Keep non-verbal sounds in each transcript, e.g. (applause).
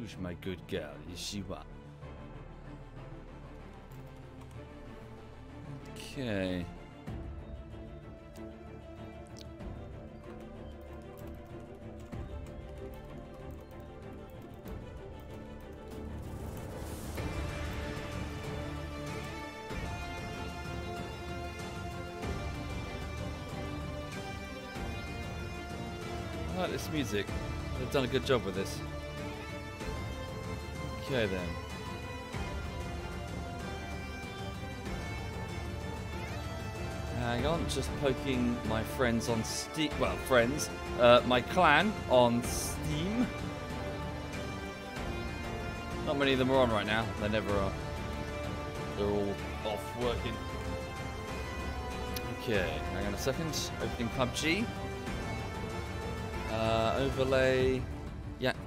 Who's my good girl? Is she what? Okay. I like this music. They've done a good job with this. Okay then. Hang on, just poking my friends on Steam. Well, friends, uh, my clan on Steam. Not many of them are on right now. They never are. They're all off working. Okay, hang on a second. Opening PUBG. Uh, overlay.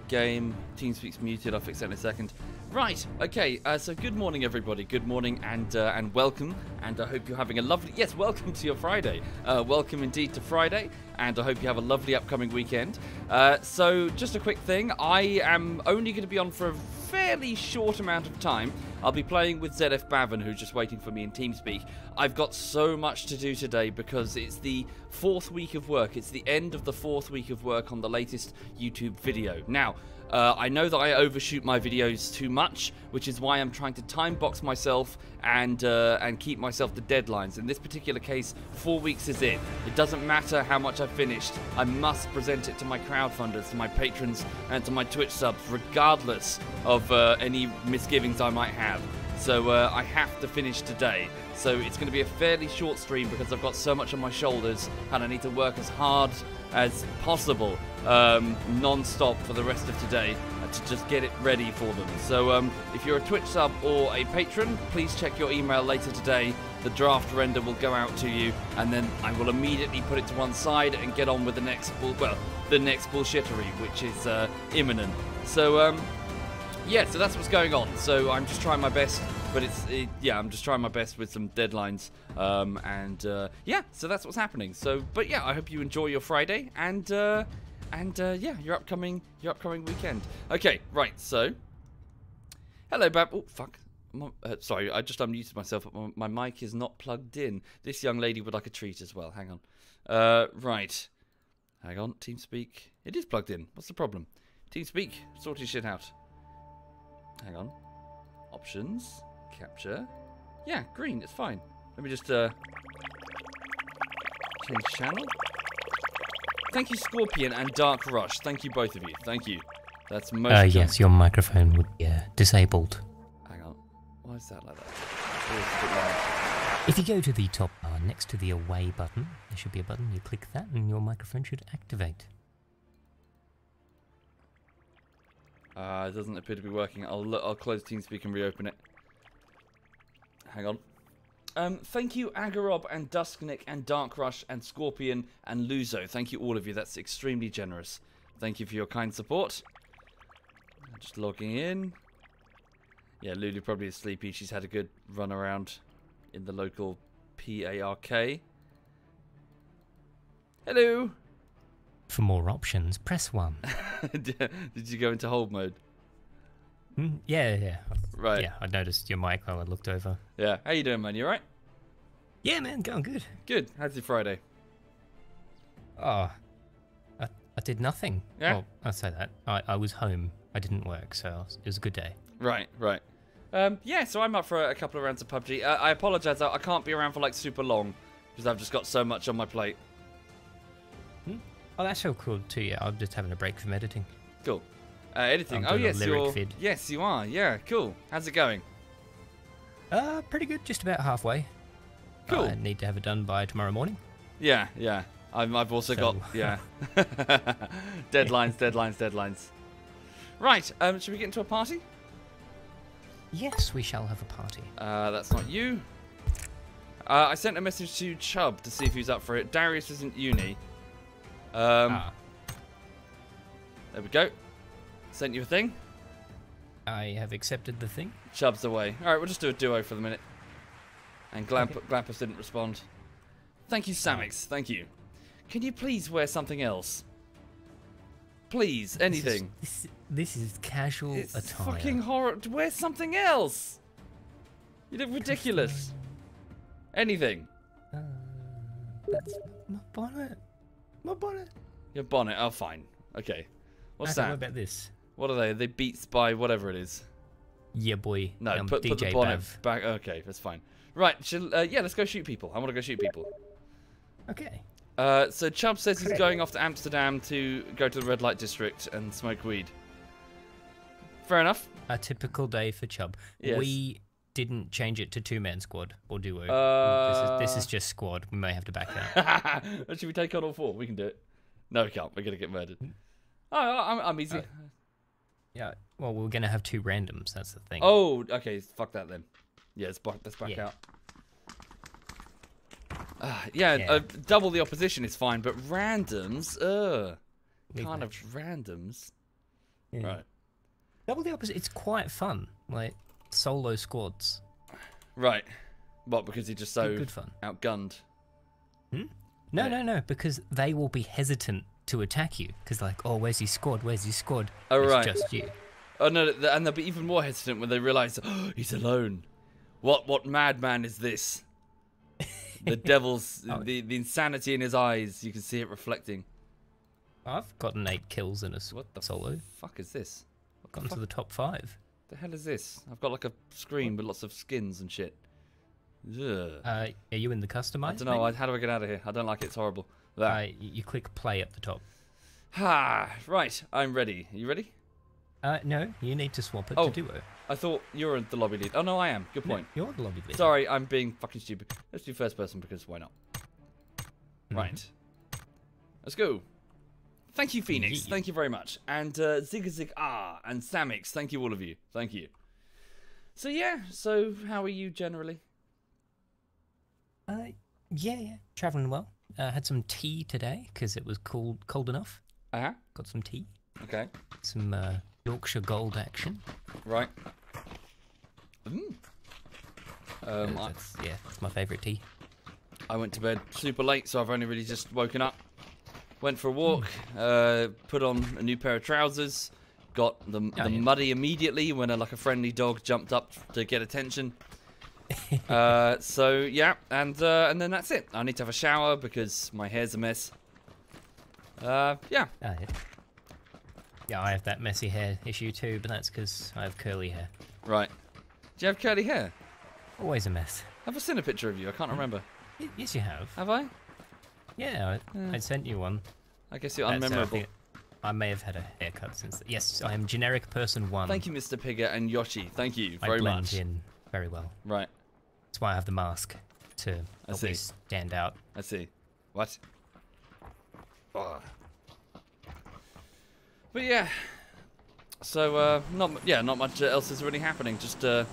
Game. TeamSpeak's muted. I'll fix that in a second. Right. Okay. Uh, so good morning, everybody. Good morning and uh, and welcome. And I hope you're having a lovely. Yes, welcome to your Friday. Uh, welcome indeed to Friday. And I hope you have a lovely upcoming weekend. Uh, so just a quick thing. I am only going to be on for a fairly short amount of time. I'll be playing with ZF Bavin, who's just waiting for me in TeamSpeak. I've got so much to do today because it's the fourth week of work. It's the end of the fourth week of work on the latest YouTube video. Now, uh, I know that I overshoot my videos too much, which is why I'm trying to time box myself and uh, and keep myself to deadlines. In this particular case, four weeks is it. It doesn't matter how much I've finished. I must present it to my crowdfunders, to my patrons, and to my Twitch subs, regardless of uh, any misgivings I might have. So uh, I have to finish today. So it's going to be a fairly short stream because I've got so much on my shoulders and I need to work as hard as possible um, non-stop for the rest of today to just get it ready for them. So um, if you're a Twitch sub or a patron, please check your email later today. The draft render will go out to you, and then I will immediately put it to one side and get on with the next bull- well, the next bullshittery, which is uh, imminent. So um, yeah, so that's what's going on. So I'm just trying my best, but it's it, yeah, I'm just trying my best with some deadlines. Um, and uh, yeah, so that's what's happening. So, but yeah, I hope you enjoy your Friday and uh, and uh, yeah, your upcoming your upcoming weekend. Okay, right. So, hello, Bab. Oh fuck. Uh, sorry, I just unmuted myself. My, my mic is not plugged in. This young lady would like a treat as well. Hang on. Uh, right. Hang on. TeamSpeak. It is plugged in. What's the problem? TeamSpeak, sort your shit out. Hang on. Options. Capture. Yeah, green. It's fine. Let me just uh, change channel. Thank you, Scorpion and Dark Rush. Thank you, both of you. Thank you. That's most. Uh, yes, your microphone would be uh, disabled. Hang on. Why is that like that? It's a bit loud. If you go to the top bar next to the away button, there should be a button. You click that, and your microphone should activate. Uh, it doesn't appear to be working. I'll I'll close TeamSpeak and reopen it. Hang on. Um, thank you, Agarob and Dusknick and Dark Rush and Scorpion and Luzo. Thank you, all of you. That's extremely generous. Thank you for your kind support. Just logging in. Yeah, Lulu probably is sleepy. She's had a good run around in the local PARK. Hello. For more options, press 1. (laughs) Did you go into hold mode? Hmm, yeah, yeah. Right. Yeah, I noticed your mic while I looked over. Yeah. How you doing, man? You alright? Yeah, man, going good. Good. How's your Friday? Oh, I, I did nothing. Yeah? Well, I'll say that. I, I was home. I didn't work, so it was a good day. Right, right. Um, yeah, so I'm up for a, couple of rounds of PUBG. Uh, I apologise, I, I can't be around for like super long because I've just got so much on my plate. Oh, that's so cool too. Yeah, I'm just having a break from editing. Cool. Uh, editing. Oh yes, you're. Yes, you are. Yeah, cool. How's it going? Uh, pretty good. Just about halfway. Cool. I need to have it done by tomorrow morning. Yeah, yeah. I'm, I've also got yeah. (laughs) (laughs) deadlines, deadlines, deadlines. Right. Um, should we get into a party? Yes, we shall have a party. Uh, that's not you. Uh, I sent a message to Chubb to see if he's up for it. Darius isn't uni. Um, Ah, there we go. Sent you a thing. I have accepted the thing. Chubb's away. All right, we'll just do a duo for the minute. And Glamp- Okay. Glampus didn't respond. Thank you, Samix. Thank you. Can you please wear something else? Please, This is- anything. This, This is casual It's attire. fucking horror. Wear something else. You look ridiculous. Anything. Uh, that's my bonnet. My bonnet. Your bonnet. Oh, fine. Okay. What's Okay, that? About this? What are they? Are they Beats by whatever it is. Yeah, boy. No, um, put, put the bonnet Bav. back. Okay, that's fine. Right. Shall, uh, yeah, let's go shoot people. I want to go shoot people. Okay. Uh, so Chubb says he's going off to Amsterdam to go to the red light district and smoke weed. Fair enough. A typical day for Chubb. Yes. We didn't change it to two man squad or duo. Uh, this, is, this is just squad. We may have to back out. (laughs) Should we take on all four? We can do it. No, we can't. We're gonna get murdered. Oh, I'm, I'm easy. Uh, yeah. Well, we're gonna have two randoms. That's the thing. oh, okay. Fuck that then. Yeah, let's back, let's back Yeah. out. Uh, yeah, Yeah. Uh, double the opposition is fine, but randoms, uh, kind match. of randoms. Yeah. Right, Double the opposite. It's quite fun. Like solo squads. right. What? Because he's just so Good, good fun. outgunned. No, Yeah. no, no. Because they will be hesitant to attack you. Because like, oh, where's his squad? Where's his squad? Oh, it's right. just you. Oh no, and they'll be even more hesitant when they realise oh, (gasps) he's alone. What what madman is this? (laughs) The devil's Oh. the, the insanity in his eyes. You can see it reflecting. I've gotten eight kills in a What the solo. fuck is this? What the Gotten to the top five. the hell is this? I've got like a screen with lots of skins and shit. Ugh. Uh, are you in the customize? I don't know. I, how do I get out of here? I don't like it. It's horrible. There. Uh, you click play at the top. Ha! Right. I'm ready. you ready? Uh, no, you need to swap it Oh. to duo. I thought you were the lobby lead. Oh no, I am. Good No, point. you're the lobby lead. Sorry, I'm being fucking stupid. Let's do first person because why not? Mhm. Right. Let's go. Thank you, Phoenix. Yee. Thank you very much. And uh, Zig Zig Ah and Samix. Thank you, all of you. Thank you. So yeah. So how are you generally? Uh, yeah, yeah, traveling well. Uh, had some tea today because it was cold, cold enough. Uh huh. Got some tea, Okay. some uh, Yorkshire Gold action. Right. Mm. Um, Uh, that's, yeah, it's my favourite tea. I went to bed super late, so I've only really just woken up. Went for a walk. Uh, put on a new pair of trousers. Got the, Oh, the yeah. muddy immediately when a, like a friendly dog jumped up to get attention. (laughs) uh, so yeah, and uh, and then that's it. I need to have a shower because my hair's a mess. Uh, yeah. Ah, yeah. yeah, I have that messy hair issue too, but that's because I have curly hair. Right. Do you have curly hair? Always a mess. Have I seen a picture of you? I can't remember. Y- yes, you have. Have I? Yeah, I, Yeah. I sent you one. I guess you're That's, uh, I unmemorable. I may have had a haircut since. th- Yes, I am generic person one. Thank you, Mr. Pigger and Yoshi. Thank you very I blend much. in very well. Right. That's why I have the mask to help see. me stand out. I see. What? Ugh. But yeah. So uh, not yeah, not much uh, else is really happening. Just uh,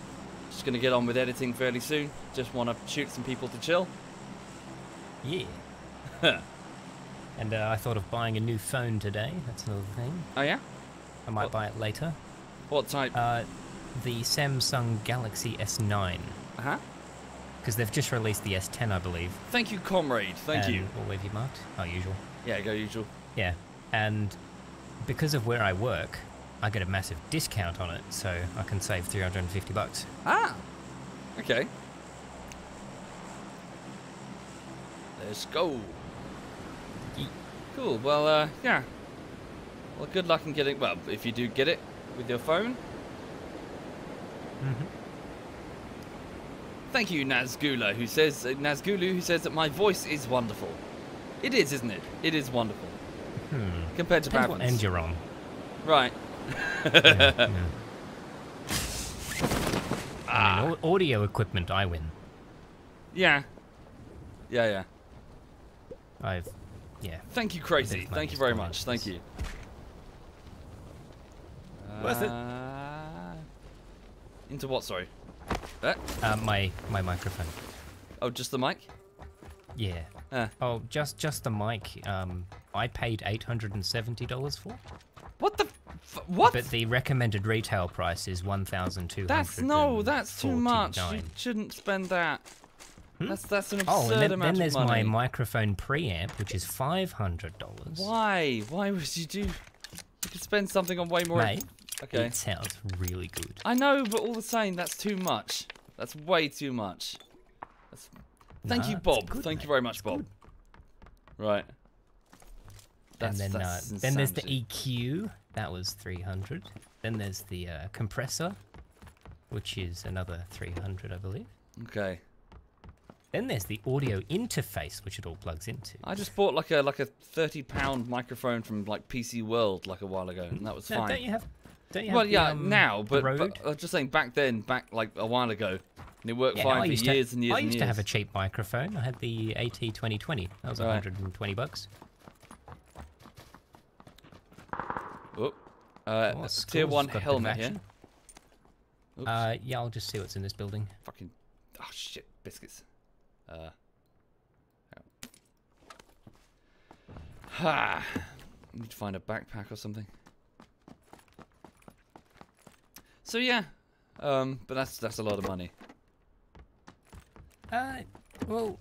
just gonna get on with editing fairly soon. Just want to shoot some people to chill. Yeah. (laughs) and uh, I thought of buying a new phone today. That's another thing. Oh yeah. I might What- buy it later. What type? Uh, the Samsung Galaxy S9. Uh huh. Because they've just released the S10, I believe. Thank you, comrade. Thank and you. All leave you marked. Oh, usual. Yeah, go usual. Yeah. And because of where I work, I get a massive discount on it, so I can save 350 bucks. Ah. Okay. Let's go. Yeet. Cool. Well, uh, yeah. Well, good luck in getting. Well, if you do get it with your phone. Mm-hmm. Thank you, Nazgula, who says uh, Nazgulu, who says that my voice is wonderful. It is, isn't it? It is wonderful Hmm. compared to Depends what Bavin's. end you're on. Right. Yeah, yeah. (laughs) I Ah. mean, audio equipment, I win. Yeah. Yeah, yeah. I've, yeah. Thank you, Crazy. Thank you very much. installations. Thank you. Worth it. Uh, Into what? Sorry. That? Uh, my my microphone. Oh, just the mic? Yeah. Uh, Oh, just just the mic. Um, I paid eight hundred and seventy dollars for. what the? F- what? But the recommended retail price is one thousand two hundred. that's no. That's too much. You shouldn't spend that. Hmm? That's that's an absurd Oh, and then, amount then there's of money. my microphone preamp, which is five hundred dollars. Why? Why would you do? You could spend something on way more. Mate, okay. it sounds really good. I know, but all the same, that's too much. That's way too much. That's... Thank you, Bob. good, Thank mate. you very much, Bob. Right. and then, uh, then there's the. EQ. That was 300. Then there's the uh, compressor, which is another 300, I believe. Okay. Then there's the audio interface, which it all plugs into. I just bought like a like a thirty pound microphone from like PC World like a while ago, and that was No, fine. don't you have? Don't you well, the, yeah, um, now, but, but I was just saying back then, back like a while ago, and it worked Yeah, fine I for used years to, and years I used years. to have a cheap microphone. I had the AT2020. That was Right. 120 bucks. Oh, uh, Oh, tier one helmet here. Uh, yeah, I'll just see what's in this building. Fucking, oh shit, biscuits. Uh, ha. (sighs) Need to find a backpack or something. So yeah, um, but that's that's a lot of money. Uh, well,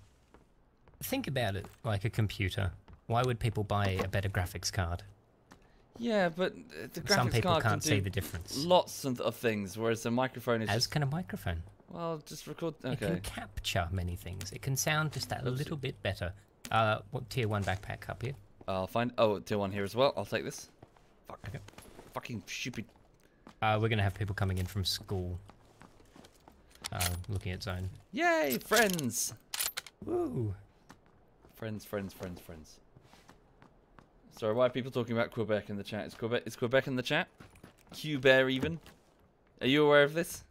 think about it like a computer. Why would people buy a better graphics card? Yeah, but the graphics Some people card can't can see the difference. lots of, things, whereas the microphone is As just, can a microphone. well, just record. Okay. It can capture many things. It can sound just that Oopsie. little bit better. Uh, what tier one backpack up here? I'll find. Oh, tier one here as well. I'll take this. Fuck. Okay. Fucking stupid. Uh, we're gonna have people coming in from school. Uh, looking at zone. Yay, friends! Woo! Friends, friends, friends, friends. Sorry, why are people talking about Quebec in the chat? Is Quebec is Quebec in the chat? Q Bear even? Are you aware of this?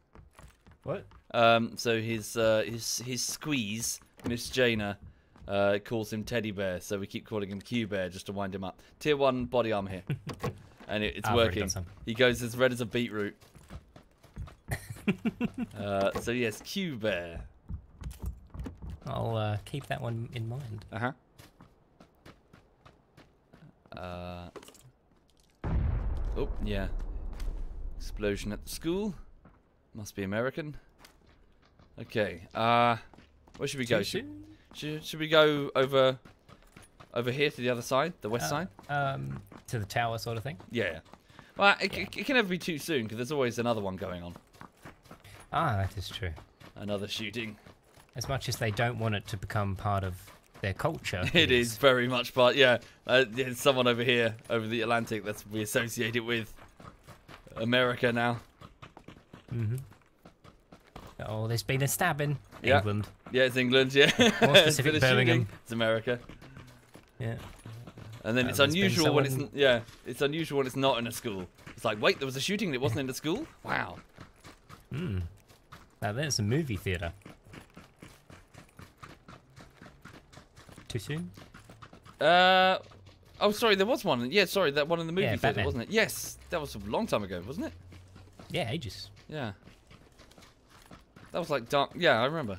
What? Um, so his uh, his his squeeze, Miss Jaina, uh, calls him Teddy Bear, so we keep calling him Q Bear just to wind him up. Tier one body armor here, (laughs) and it, it's I've working. He goes as red as a beetroot. (laughs) uh, so yes, Q Bear. I'll uh, keep that one in mind. Uh huh. Uh. Oh yeah. Explosion at the school. Must be American. Okay. Uh, where should we go? Should, should, should we go over over here to the other side, the west Uh, side? Um, to the tower sort of thing. Yeah. Well, it, it, it can never be too soon because there's always another one going on. Ah, that is true. Another shooting. As much as they don't want it to become part of their culture, (laughs) It is very much part. Yeah, uh, there's someone over here, over the Atlantic, that's we associate it with America now. hmm Oh, there's been a stabbing. Yeah. England. Yeah, it's England. Yeah, More (laughs) specific, Birmingham. shooting, It's America. Yeah. And then Uh, it's unusual when it's yeah, it's unusual when it's not in a school. It's like, wait, there was a shooting that wasn't in a school. Wow. Hmm. Now there's a movie theater. Too soon? Uh, oh, sorry, there was one. Yeah, sorry, that one in the movie Yeah, theater, Batman. wasn't it? Yes, that was a long time ago, wasn't it? Yeah, ages. Yeah. That was like dark. Yeah, I remember.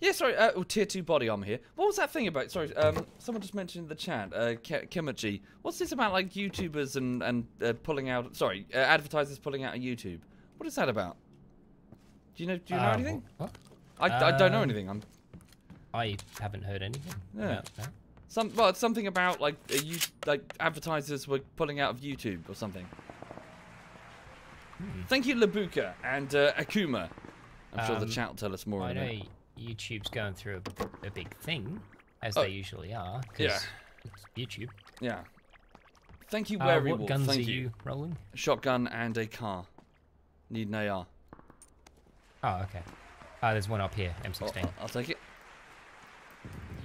Yeah, sorry. Uh, oh, tier two body armor here. What was that thing about? Sorry, um, someone just mentioned in the chat. Uh, Ke- Kimachi. What's this about? Like YouTubers and and uh, pulling out. Sorry, uh, advertisers pulling out of YouTube. What is that about? Do you know? Do you know Uh, anything? What? I, I don't know um, anything. I'm I haven't heard anything Yeah. some. Well, it's something about like uh, you like advertisers were pulling out of YouTube or something. Hmm. Thank you, Labuka and uh, Akuma. I'm sure the Um, chat will tell us more. I know. YouTube's going through a, a big thing, as Oh. they usually are. Yeah. it's YouTube. Yeah. Thank you, Uh, Wary what Wolf. guns Thank are you. you rolling? Shotgun and a car. Need an AR. Oh, okay. Ah, there's one up here, Oh, M16. I'll, I'll take it.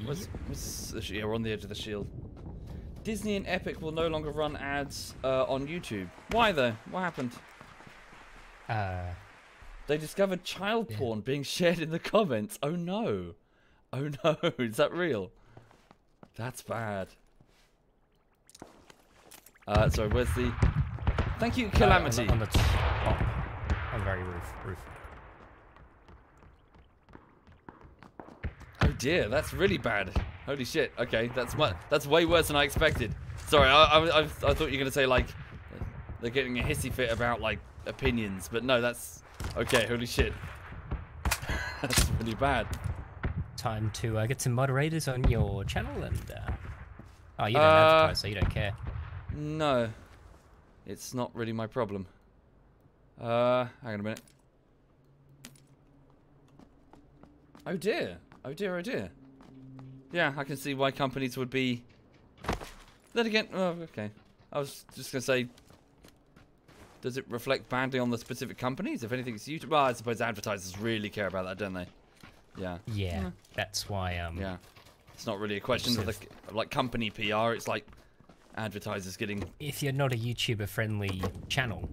What's, what's the yeah, we're on the edge of the shield. Disney and Epic will no longer run ads uh, on YouTube. Why though? What happened? Uh, They discovered child Yeah. porn being shared in the comments. Oh no. Oh no. (laughs) Is that real? That's bad. Uh, sorry, where's the... Thank you, Calamity. Uh, on, the, on the top. On the very roof. Roof. Oh dear, that's really bad. Holy shit. Okay, that's mu- that's way worse than I expected. Sorry, I, I, I, I thought you were gonna say like they're getting a hissy fit about like opinions, but no, that's okay. Holy shit, (laughs) that's really bad. Time to uh, get some moderators on your channel and. Uh... Oh, you don't Uh, advertise, so you don't care. No. It's not really my problem. Uh, hang on a minute. Oh dear. Oh dear, oh dear. Yeah, I can see why companies would be... Then again, oh, okay. I was just going to say, does it reflect badly on the specific companies? If anything, it's YouTube. Well, I suppose advertisers really care about that, don't they? Yeah. Yeah, Yeah. that's why. Um, Yeah. It's not really a question of, the, of like company PR. It's like advertisers getting If you're not a YouTuber-friendly channel,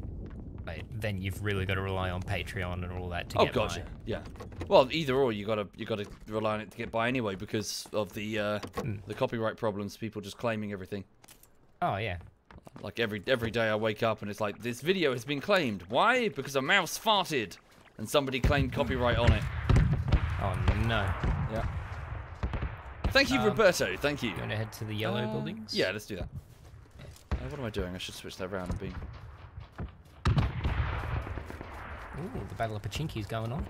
like, then you've really got to rely on Patreon and all that to Oh get god, by. yeah. yeah. Well, either or, you gotta you gotta rely on it to get by anyway because of the uh, Mm. the copyright problems. People just claiming everything. Oh yeah. Like every every day I wake up and it's like this video has been claimed. Why? Because a mouse farted and somebody claimed copyright on it. Oh no. Yeah. Thank you, Um, Roberto. Thank you. Want to head to the yellow Uh, buildings? Yeah, let's do that. Uh, what am I doing? I should switch that around and be. Ooh, the Battle of Pochinki's going on.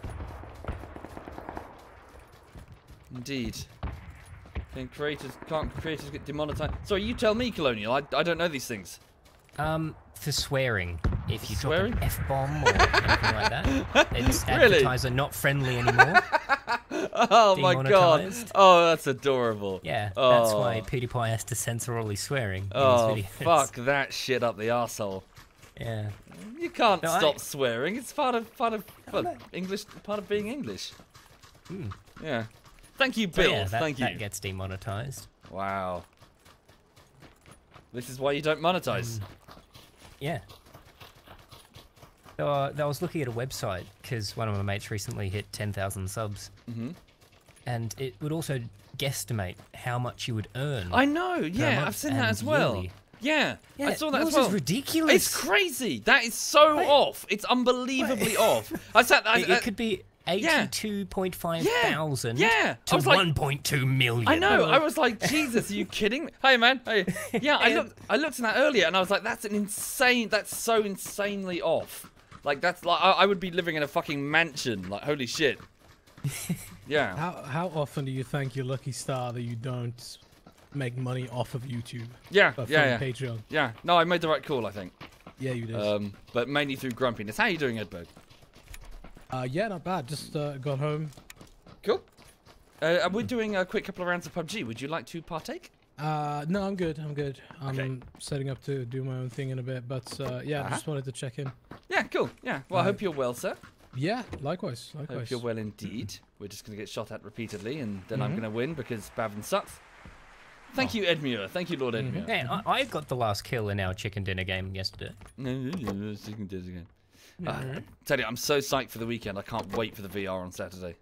Indeed. Can creators can't creators get demonetized? Sorry, you tell me, Colonial. I, I don't know these things. Um, for swearing, if you Swearing? drop an f bomb or anything like that, (laughs) it's Really? advertiser not friendly anymore. (laughs) Oh my god! Oh, that's adorable. Yeah, that's why Oh. PewDiePie has to censor all his swearing in Oh, his videos. fuck that shit up the asshole. Yeah. You can't No, I- stop swearing. It's part of part of well, English, part of being English. Hmm. Yeah. Thank you, So Bill. yeah, that, Thank you. that gets demonetized. Wow. This is why you don't monetize. Yeah. Uh, I was looking at a website because one of my mates recently hit 10,000 subs, hmm and it would also guesstimate how much you would earn. I know. Yeah, month I've seen that as well. yearly. Yeah, yeah, I saw that yours as well. is ridiculous. It's crazy. That is so Wait. off. It's unbelievably off. I sat. I, (laughs) It, I- it could be yeah. 82.5 Yeah, thousand yeah. I to was like- 1.2 million. I know. I was like, Jesus, are you (laughs) kidding? me? Hey, man. Hey. (laughs) Yeah, I looked. I looked at that earlier, and I was like, that's an insane. That's so insanely off. Like that's like I, I would be living in a fucking mansion. Like holy shit. (laughs) Yeah. How how often do you thank your lucky star that you don't make money off of YouTube? Yeah. But Yeah. Yeah. Patreon. Yeah. No, I made the right call. I think. Yeah, you did. Um, but mainly through grumpiness. How you doing, Edberg? Uh, yeah, not bad. Just uh, got home. Cool. Uh, and we're doing a quick couple of rounds of PUBG. Would you like to partake? Uh, no, I'm good. I'm good. I'm Okay. setting up to do my own thing in a bit, but uh, yeah, Uh-huh. just wanted to check in. Yeah. Cool. Yeah. Well, I hope you're well, sir. Yeah, likewise. Likewise. Hope you're well indeed. We're just going to get shot at repeatedly, and then I'm Mhm. going to win because Bavin sucks. Thank Oh. you, Edmure. Thank you, Lord Mhm. Edmure. Man, I, I got the last kill in our chicken dinner game yesterday. Chicken dish again. Uh, tell you, I'm so psyched for the weekend. I can't wait for the VR on Saturday.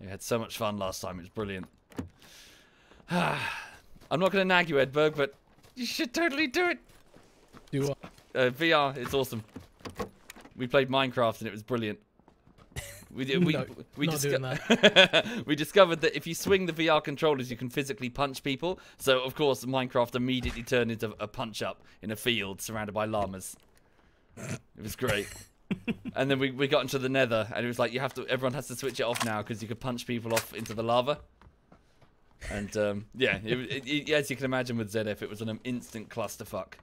We had so much fun last time. It was brilliant. (sighs) I'm not going to nag you, Edberg, but you should totally do it. Do what? Uh, VR, it's awesome. We played Minecraft and it was brilliant. We did, (laughs) we No, we, not doing disco- (laughs) we discovered that if you swing the VR controllers, you can physically punch people. So of course, Minecraft immediately turned into a punch up in a field surrounded by llamas. It was great. And then we, we got into the Nether, and it was like you have to. Everyone has to switch it off now because you could punch people off into the lava. And um, yeah, it, it, it- as you can imagine with ZF, it was an instant clusterfuck.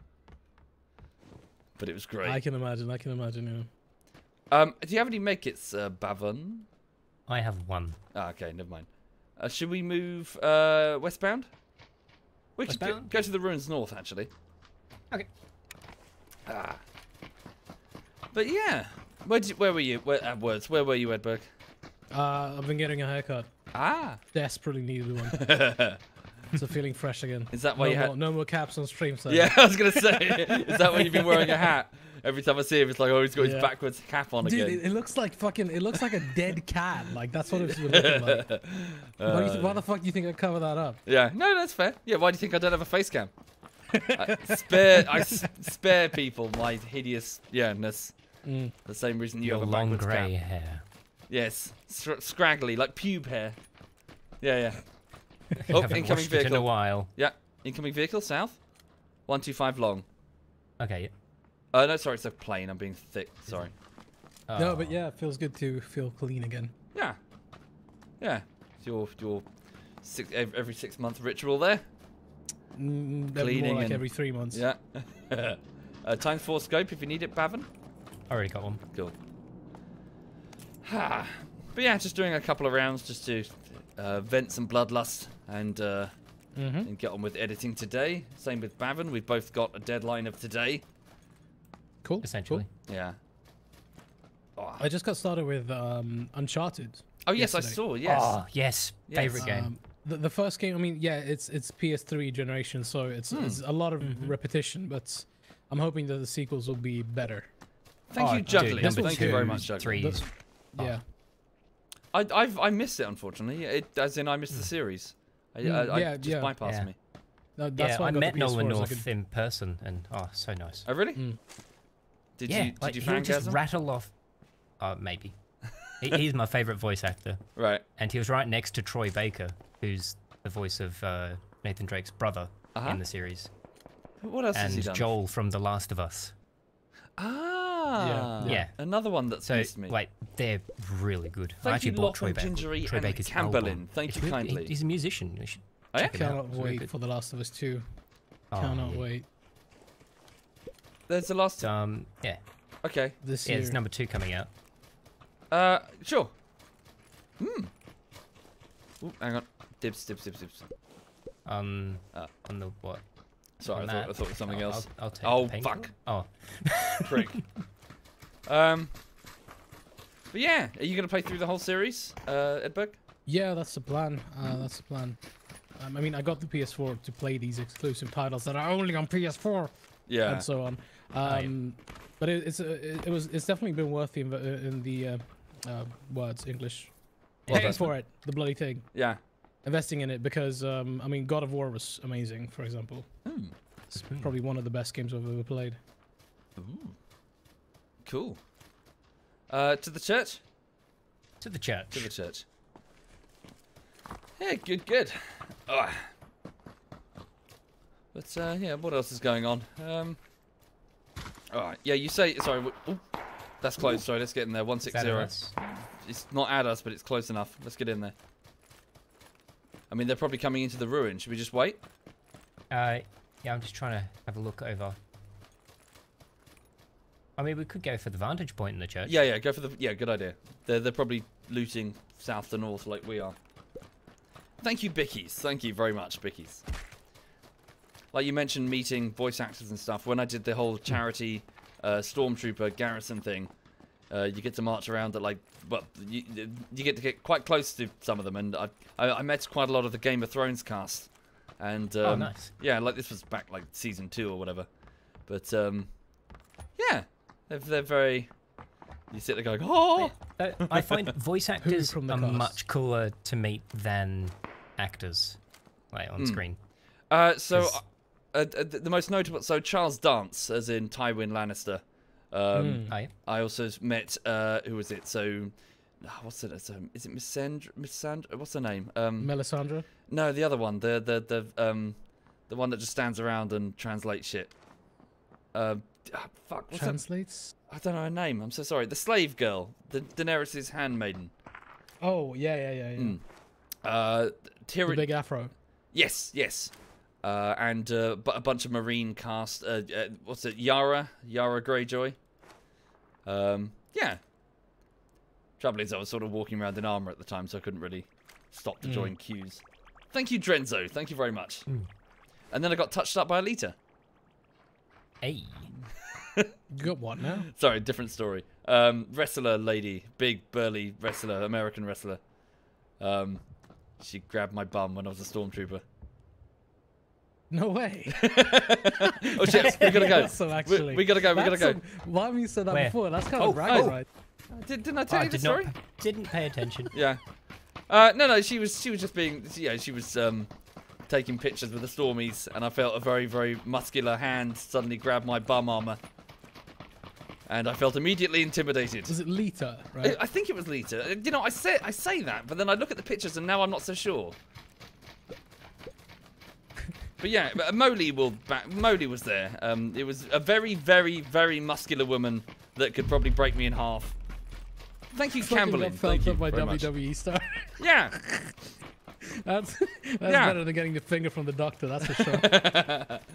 But it was great. I can imagine. I can imagine. You know. Um, do you have any medkits, uh, Bavin? I have one. Ah, okay, never mind. Uh, should we move uh, westbound? We could go, go to the ruins north, actually. Okay. Ah. But yeah, where where were you? Where, uh, words. Where were you, Edberg? Uh, I've been getting a haircut. Ah. Desperately needed one. (laughs) So feeling fresh again. Is that why no you more, had? no more caps on stream. So Yeah, (laughs) I was gonna say. Is that why you've been wearing a hat? Every time I see him, it's like, oh, he's got his backwards cap on Dude, again. it, it looks like fucking. It looks like a dead cat. Like that's what it's looking like. (laughs) why, you th- why the fuck do you think I cover that up? Yeah, no, that's fair. Yeah, why do you think I don't have a face cam? I spare, I s- spare people my hideous yeah-ness. Mm. The same reason you Your have a long backwards grey cap. hair. Yes, Scr- scraggly, like pube hair. Yeah, yeah. You (laughs) Oh, haven't incoming washed it in a vehicle. while. Yeah, incoming vehicle, south. 125 long. Okay. yeah. Uh, no, sorry, it's a plane. I'm being thick. Sorry. No, but Oh. yeah, it feels good to feel clean again. Yeah. Yeah. It's your, your six, every six month ritual there. Mm, Cleaning more like and- every three months. Yeah. (laughs) uh, times four scope if you need it, Bavin. Already got one. Cool. (sighs) but yeah, just doing a couple of rounds just to uh, vent some bloodlust and uh, Mm-hmm. and get on with editing today. Same with Bavin. We've both got a deadline of today. Cool. Essentially. cool. Yeah. Oh, I just got started with um, Uncharted. oh yes, I saw. Yes. Oh, yes. Yes. Favorite game. Um, the, the first game, I mean, yeah, it's it's PS3 generation, so it's, Hmm. it's a lot of repetition, but I'm hoping that the sequels will be better. Thank Oh, you, dude, Thank one's you very much, Juggling. Threes. Oh. Yeah. I I've I missed it unfortunately. It as in I missed the series. I, Mm, I, I yeah, just yeah. bypassed Yeah. me. No, that's yeah, why I, I got met the Nolan PS4 so I North could- in person, and oh, so nice. Oh really? Mm. Did yeah, you did like you he'll just rattle off. Uh, maybe. (laughs) he, he's my favorite voice actor, right. and he was right next to Troy Baker, who's the voice of uh, Nathan Drake's brother Uh-huh. in the series, What else has he and done? Joel from The Last of Us. Ah. Yeah. Another one that's So, missed me. like, they're really good. I Thank actually you, bought Troy, Lachlan Baker, Gingery Troy and Baker's Camberlin. album. Thank It's you really- he- kindly. He's a musician. You should Oh, yeah? check out. Cannot It's really wait for The Last of Us 2. Oh, Cannot yeah. wait. There's the last. Um, yeah, Okay. This yeah, year. there's number two coming out. Uh, sure. Hmm. Ooh, hang on. Dibs, dibs, dibs, dibs. On Ah. on the what? Sorry, I thought, I thought it was something I'll- else. I'll, I'll take Oh, the fuck. Oh, Prick. (laughs) um. But yeah, are you gonna play through the whole series, uh, Edberg? Yeah, that's the plan. Uh, that's the plan. Um, I mean, I got the PS4 to play these exclusive titles that are only on PS4 Yeah. and so on. yeah. Um, But it, it's uh, it, it was it's definitely been worth the inv- uh, in the uh, uh, words English Well, paying that's- for it, the bloody thing, Yeah. investing in it because um, I mean, God of War was amazing, for example. Hmm. It's probably one of the best games I've ever played. Ooh. Cool. Uh, to the church. to the church. To the church. Yeah, good, good. Ugh. But uh, yeah, what else is going on? Um. All right. Yeah, you say. Sorry. w- Ooh, that's close. Sorry. Let's get in there. One Is six that zero. us? It's not at us, but it's close enough. Let's get in there. I mean, they're probably coming into the ruin. Should we just wait? Uh, yeah, I'm just trying to have a look over. I mean, we could go for the vantage point in the church. Yeah, yeah. Go for the. Yeah, good idea. They're they're probably looting south to north like we are. Thank you, Bickies. Thank you very much, Bickies. Like you mentioned, meeting voice actors and stuff. When I did the whole charity uh, stormtrooper garrison thing, uh, you get to march around at like, well, you, you get to get quite close to some of them, and I, I I met quite a lot of the Game of Thrones cast, and um, Oh, nice. yeah, like this was back like season two or whatever, but um, yeah, they're, they're very. You sit there going, oh, Uh, I find (laughs) voice actors from are cast? much cooler to meet than actors, like on Hmm. screen. Uh, so, 'Cause- uh, uh, the the most notable, so Charles Dance, as in Tywin Lannister. Um, Mm. I also met, uh, who was it? So, ah, what's it? So, is it Miss Sandra? Miss Sandra? What's her name? Um, Melisandre. no, the other one, the the the um, the one that just stands around and translates shit. Uh, ah, fuck, translates. I don't know her name. I'm so sorry. The slave girl, the Daenerys' handmaiden. Oh yeah, yeah, yeah, yeah. Mm. Uh, The big afro. Yes, yes. Uh, and uh, a bunch of Marine cast. Uh, uh, what's it? Yara, Yara Greyjoy. Um, yeah. Trouble is, I was sort of walking around in armor at the time, so I couldn't really stop to Mm. join queues. Thank you, Drenzo. Thank you very much. Mm. And then I got touched up by Alita. Hey. You (laughs) got what now? Sorry, different story. Um, wrestler lady, big burly wrestler, American wrestler. Um, she grabbed my bum when I was a stormtrooper. No way. (laughs) oh shit, we gotta go. (laughs) Awesome, We, actually. we gotta go. We gotta go. some- Why haven't you said that Where? before? That's kind Oh, of bragging oh. right. Did, didn't I tell I you the did story? not, didn't pay attention. Yeah. Uh, no, no, she was she was just being yeah she was um, taking pictures with the Stormies, and I felt a very very muscular hand suddenly grab my bum armor, and I felt immediately intimidated. Was it Lita? I, Right. I think it was Lita. Uh, You know, I say I say that, but then I look at the pictures and now I'm not so sure. (laughs) But yeah, but Molly will back. Molly was there. Um, it was a very, very, very muscular woman that could probably break me in half. Thank you, Fucking Camberlin. got Thank you up by very much. WWE star. Yeah. (laughs) (laughs) that's that's Yeah. better than getting the finger from the doctor. That's for sure. (laughs)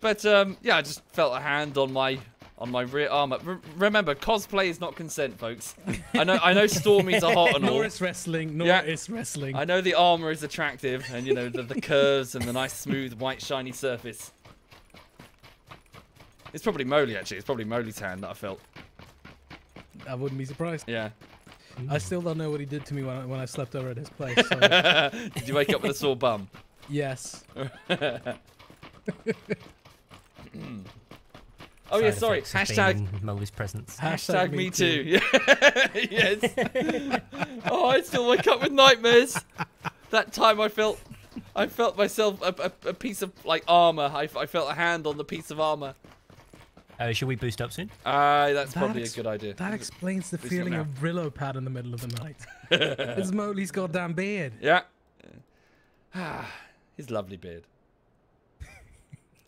But um, yeah, I just felt a hand on my on my rear armor. R- remember, cosplay is not consent, folks. I know I know Stormies are hot and all. Nor is wrestling. Nor Yeah. is wrestling. I know the armor is attractive, and you know the, the curves and the nice smooth white shiny surface. It's probably Moley actually. It's probably Moley's hand that I felt. I wouldn't be surprised. Yeah. I mm. still don't know what he did to me when I, when I slept over at his place. So, (laughs) Did you wake up with a sore bum? (laughs) yes. (laughs) Oh yeah, sorry. effects of being Hashtag in Molly's presence. Hashtag me too. yes. oh, I still wake up with nightmares. That time I felt, I felt myself a, a, a piece of like armor. I, I felt a hand on the piece of armor. Uh, should we boost up soon? Ah, that's That probably a good idea. That explains the feeling of Brillo pad in the middle of the night. (laughs) it's Moley's goddamn beard. Yeah. Ah, his lovely beard.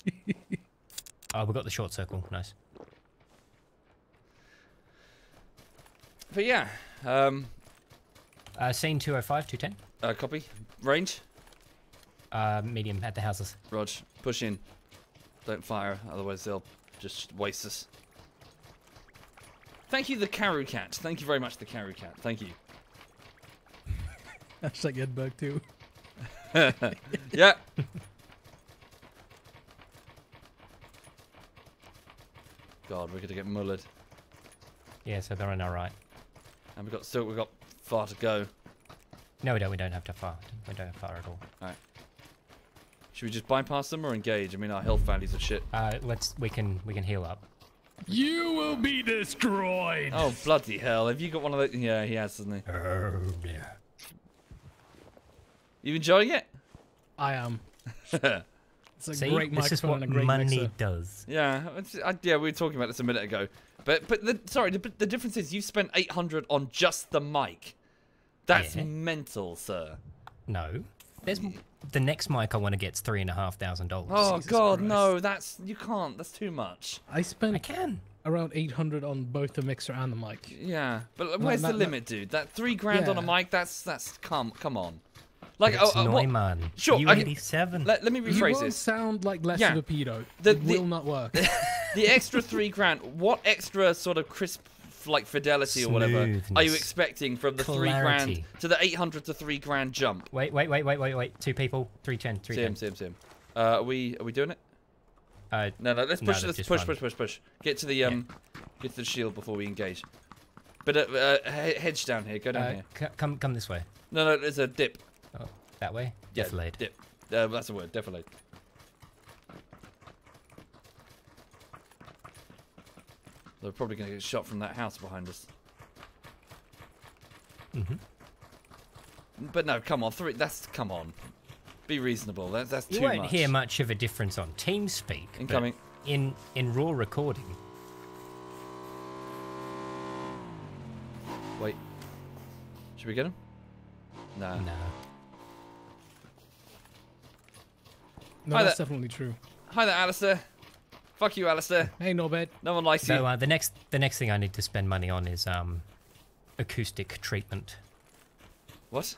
(laughs) Oh, we got the short circle. Nice. But yeah, um, Uh, seen 205, 210. uh, copy. Range. Uh, medium at the houses. Rog, push in. Don't fire, otherwise they'll just waste us. Thank you, the Karu Cat. Thank you very much, the Karu Cat. Thank you. (laughs) Hashtag Edberg too. (laughs) Yeah. God, we're gonna get mullered, Yeah, so they're on our right. and we got still we got far to go. No, we don't. We don't have to far. We don't have far at all. Should we just bypass them or engage? I mean, our health values are shit. Uh, let's. We can. We can heal up. You will be destroyed. Oh bloody hell! Have you got one of those? Yeah, he has, hasn't he? Oh yeah. You enjoying it? I am. (laughs) It's a See, great this is microphone what a great money mixer. does. it's- I, yeah. We were talking about this a minute ago, but but the, sorry, the, the difference is you spent 800 on just the mic. That's Yeah. mental, sir. No. There's the next mic I want to get's three and a half thousand dollars. Oh Jesus God, Christ. no! That's you can't. That's too much. I I spent can. around 800 on both the mixer and the mic. Yeah, but No, where's no, the no. limit, dude? That three grand on a mic. That's that's come come on. Like Like, it's oh, uh, what- Neumann. Sure, I- U87. let, let me You rephrase won't this. sound like less Yeah. of a pedo. The- it the- will not work. (laughs) The extra three grand. What extra sort of crisp, like fidelity or whatever, are you expecting from the three grand to the 800 to three grand jump? Wait, wait, wait, wait, wait, wait. Two people. Three ten. Three ten. see him. Uh, are we are we doing it? Uh, No, no. Let's push. let's let's just push, push, push, push. Get to the um, get to the shield before we engage. But uh, uh, hedge down here. Go down uh, here. come, come this way. No, no. There's a dip. Oh, that way. Yeah, Defilade. Dip. Uh, that's a word. Defilade. They're probably going to get shot from that house behind us. hmm But no, come on, three. That's come on. Be reasonable. That's that's You too much. You won't hear much of a difference on TeamSpeak. but Incoming. In in raw recording. Wait. Should we get him? No. No. No, Hi that's there. definitely true. Hi there, Alistair. Fuck you, Alistair. Hey, Norbert. No one likes you. So uh, the next the next thing I need to spend money on is um acoustic treatment. what?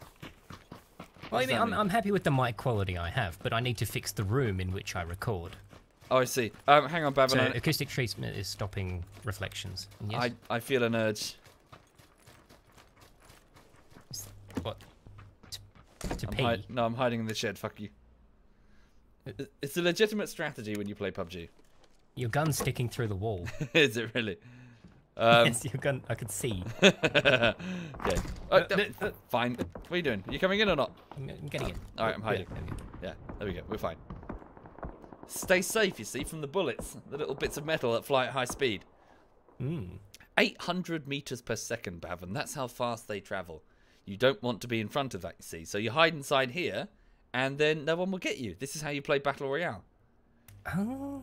Well, I mean, I'm, mean? I'm happy with the mic quality I have, but I need to fix the room in which I record. Oh, I see. Um, hang on, So acoustic treatment is stopping reflections. Yes, I I feel an urge. what? To, to I'm pee. hide- no, I'm hiding in the shed. Fuck you. It's a legitimate strategy when you play PUBG. Your gun's sticking through the wall. (laughs) Is it really? (laughs) Um, yes, your gun. I could see. (laughs) okay. Oh, fine. What are you doing? Are you coming in or not? I'm I'm getting it. All right, I'm hiding. Yeah, there we go. Yeah, there we go. We're fine. Stay safe, you see, from the bullets. The little bits of metal that fly at high speed. Mm. 800 meters per second, Bavin. That's how fast they travel. You don't want to be in front of that, you see. So you hide inside here, and then no one will get you. This is how you play Battle Royale. Oh,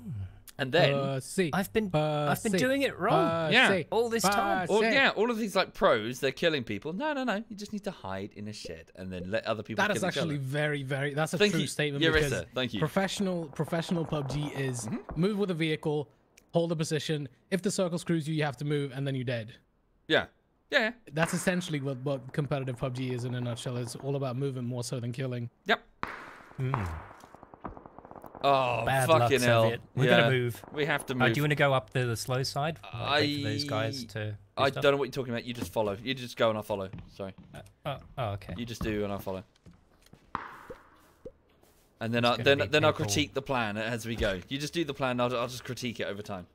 And then, Uh, see. I've been Uh, I've been see. doing it wrong. Uh, Yeah. see. All this time. Uh, or, yeah, all of these like pros, they're killing people. No, no, no. You just need to hide in a shed and then let other people That kill is each actually other. very, very. That's a Thank true you, statement Yarissa, because thank you. professional professional PUBG is Mm-hmm. move with a vehicle, hold a position. If the circle screws you, you have to move, and then you're dead. Yeah. Yeah. yeah. That's essentially what, what competitive PUBG is in a nutshell. It's all about moving more so than killing. Yep. Mm. Oh, Bad fucking luck, hell. Soviet. We're yeah, gonna move. We have to Uh, move. do you want to go up the, the slow side? For those guys I- to. do I stuff? don't know what you're talking about. You just follow. You just go and I'll follow. Sorry. Oh, oh, okay. You just do and I'll follow. And then I, then then I'll critique the plan as we go. You just do the plan. I'll, I'll just critique it over time.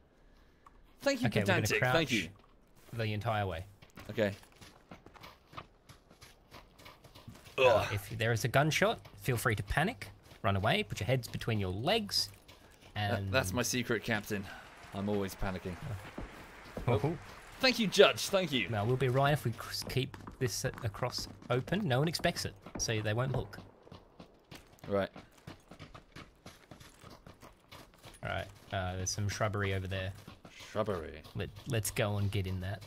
Thank you, Okay, Pedantic. Thank you. the entire way. Okay. Uh, if there is a gunshot, feel free to panic, run away, put your heads between your legs, That- and that's my secret, Captain. I'm always panicking. (laughs) Oh, Thank you, Judge. Thank you. Now we'll be right if we keep this across open. No one expects it, so they won't look. Right. All right. Uh, there's some shrubbery over there. Shrubbery. Let Let's go and get in that.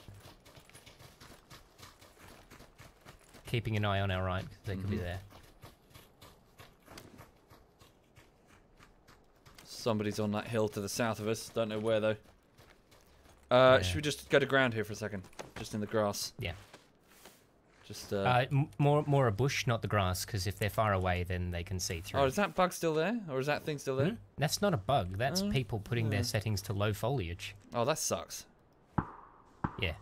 Keeping an eye on our right, 'cause they could be Mhm. there. Somebody's on that hill to the south of us. Don't know where though. Uh, Yeah. should we just go to ground here for a second? Just in the grass. Yeah. Just. Uh, Uh, m- more more a bush, not the grass, because if they're far away, then they can see through. oh, is that bug still there, or is that thing still there? Hmm? That's not a bug. That's Oh, people putting their settings to low foliage. Oh, that sucks. Yeah.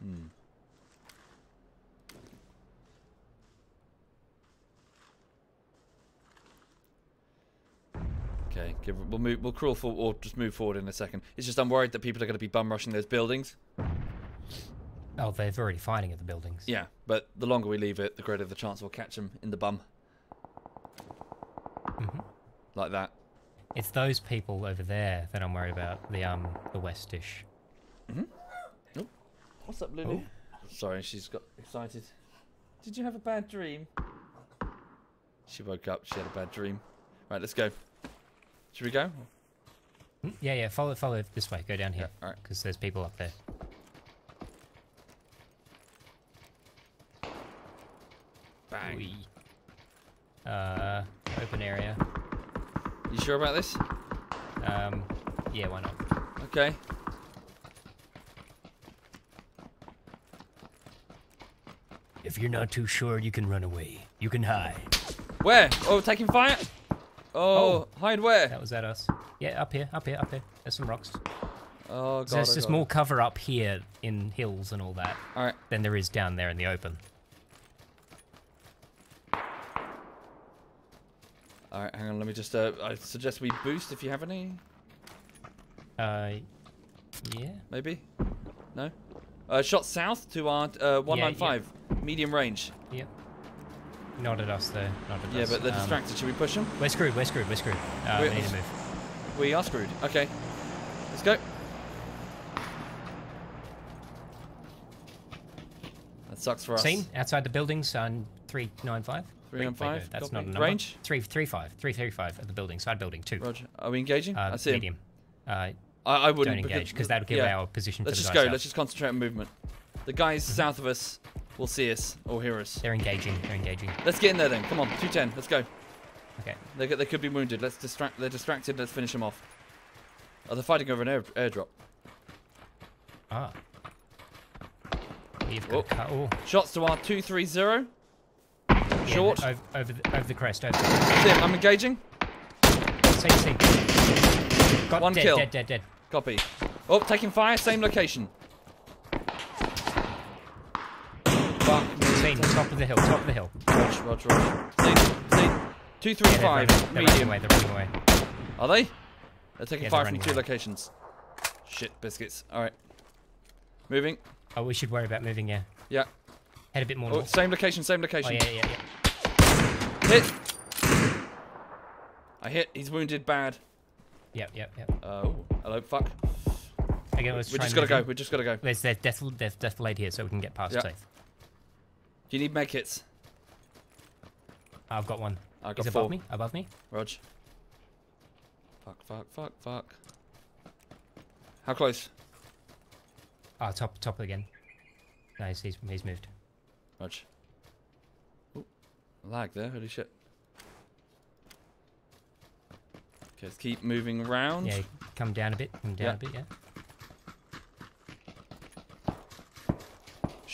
Hmm. Okay, give, we'll move. We'll crawl forward, or just move forward in a second. It's just I'm worried that people are going to be bum rushing those buildings. Oh, they're already fighting at the buildings. Yeah, but the longer we leave it, the greater the chance we'll catch them in the bum, hmm like that. It's those people over there that I'm worried about. The um, the Westish. What's up, Lily? Sorry, she's got excited. Did you have a bad dream? She woke up. She had a bad dream. Right, let's go. Should we go? Yeah, yeah. Follow, follow this way. Go down Yeah. here, All right. because there's people up there. Bang. Wee. Uh, open area. You sure about this? Um, yeah, why not? Okay. If you're not too sure, you can run away. You can hide. Where? Oh, taking fire? Oh, Oh. hide where? That was at us. Yeah, up here, up here, up here. There's some rocks. Oh, God. So there's oh, just God. more cover up here in hills and all that All right. than there is down there in the open. All right, hang on. Let me just. Uh, I suggest we boost if you have any. Uh, yeah. Maybe. No. Uh, shot south to our uh, 195, medium range. Yep. Not at us though. Not at Yeah, us. but they're Um, distracted. Should we push them? We're screwed. We're screwed. We're screwed. Uh, We're- we need to move. We are screwed. Okay. Let's go. That sucks for us. Seen outside the buildings on three nine five. Three and five. That's not a number. Range. Three three five. Three three five at the building. Side building two. Roger. Are we engaging? Uh, I see medium. Uh, I, I wouldn't don't engage because that would give yeah. our position Let's to the just go. south. Let's just concentrate on movement. The guys Mm-hmm. south of us will see us or hear us. They're engaging. They're engaging. Let's get in there then. Come on, 210. Let's go. Okay. They, they could be wounded. Let's distract. They're distracted. Let's finish them off. Oh, they're fighting over an air, airdrop. Ah. Oh. got a. Oh. Shots to our 230. yeah, Short. Over, over, the, over the crest. Over the See him. I'm engaging. Got One dead, kill. Dead, dead, dead. Copy. Oh, taking fire. Same location. Top of the hill. Top of the hill. Roger, Roger, Roger. See, see. Two, three, Yeah, they're running, they're running away. They're running away. Are they? They're taking Yeah, fire they're from two away. locations. Shit, biscuits. All right. Moving. Oh, we should worry about moving. Yeah. Yeah. Head a bit more Oh, north. same location, same Oh location. yeah, yeah, yeah. Hit. I hit. He's wounded bad. Yep, yep, yep. Oh, hello. Fuck. Again, let's we just gotta go. We just gotta go. There's there's death death death blade here, so we can get past Yeah. safe. Do you need med kits? I've got one. I've got He's four. above me. Above me. Rog. Fuck, fuck, fuck, fuck. How close? Oh, top top again. Nice. He's he's moved. Rog. Ooh, lag there. Holy shit. Okay, let's keep moving around. Yeah, come down a bit. Come down a bit. Yeah.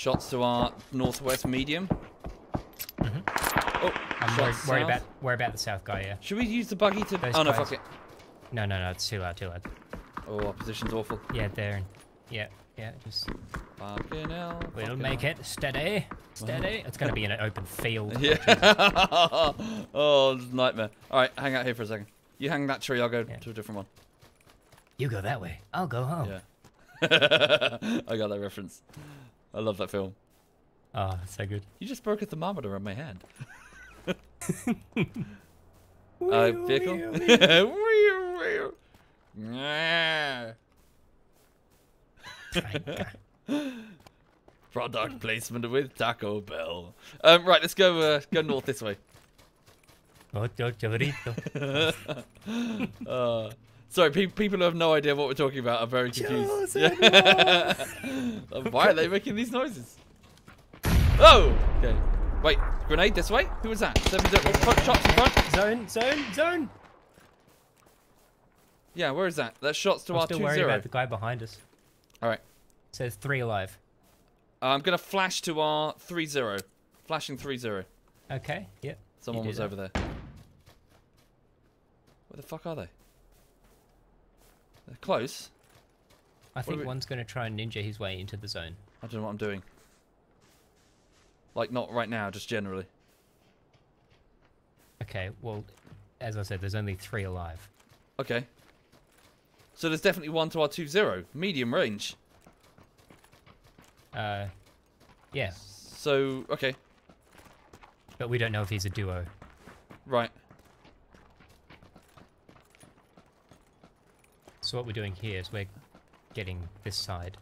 Shots to our northwest medium. hmm I'm worried, worried about worry about the south guy. Yeah. Should we use the buggy to? Those oh no, guys. fuck it. No, no, no. It's too loud. Too loud. Oh, our position's awful. Yeah, there. and- Yeah, yeah. Just Fucking hell. we'll fucking make hell. it steady, steady. It's gonna be in an open field. (laughs) Yeah. (laughs) oh, nightmare. All right, hang out here for a second. You hang that tree. I'll go Yeah. to a different one. You go that way. I'll go home. Yeah. (laughs) I got that reference. I love that film. Oh, so good. You just broke a thermometer on my hand. (laughs) uh, vehicle? (laughs) (laughs) Product placement with Taco Bell. Um, right, let's go uh, go north this way. Uh, sorry, pe- people who have no idea what we're talking about are very confused. Uh, (laughs) Why are they making these noises? Oh! Okay. Wait, grenade this way? Who was that? Seven zero. Oh, shots in front. Zone, zone, zone. Yeah, where is that? That shots to I'm our still 2 worried 0. about the guy behind us. Alright. says three alive. Uh, I'm going to flash to our 3 0. Flashing 3 0. Okay. Yep. Someone was that. over there. Where the fuck are they? Close. I think we- one's going to try and ninja his way into the zone. I don't know what I'm doing. Like, not right now, just generally. Okay. Well, as I said, there's only three alive. Okay. So there's definitely one to our 2 0. Medium range. Uh, yeah, So, okay. but we don't know if he's a duo. Right. So what we're doing here is we're getting this side.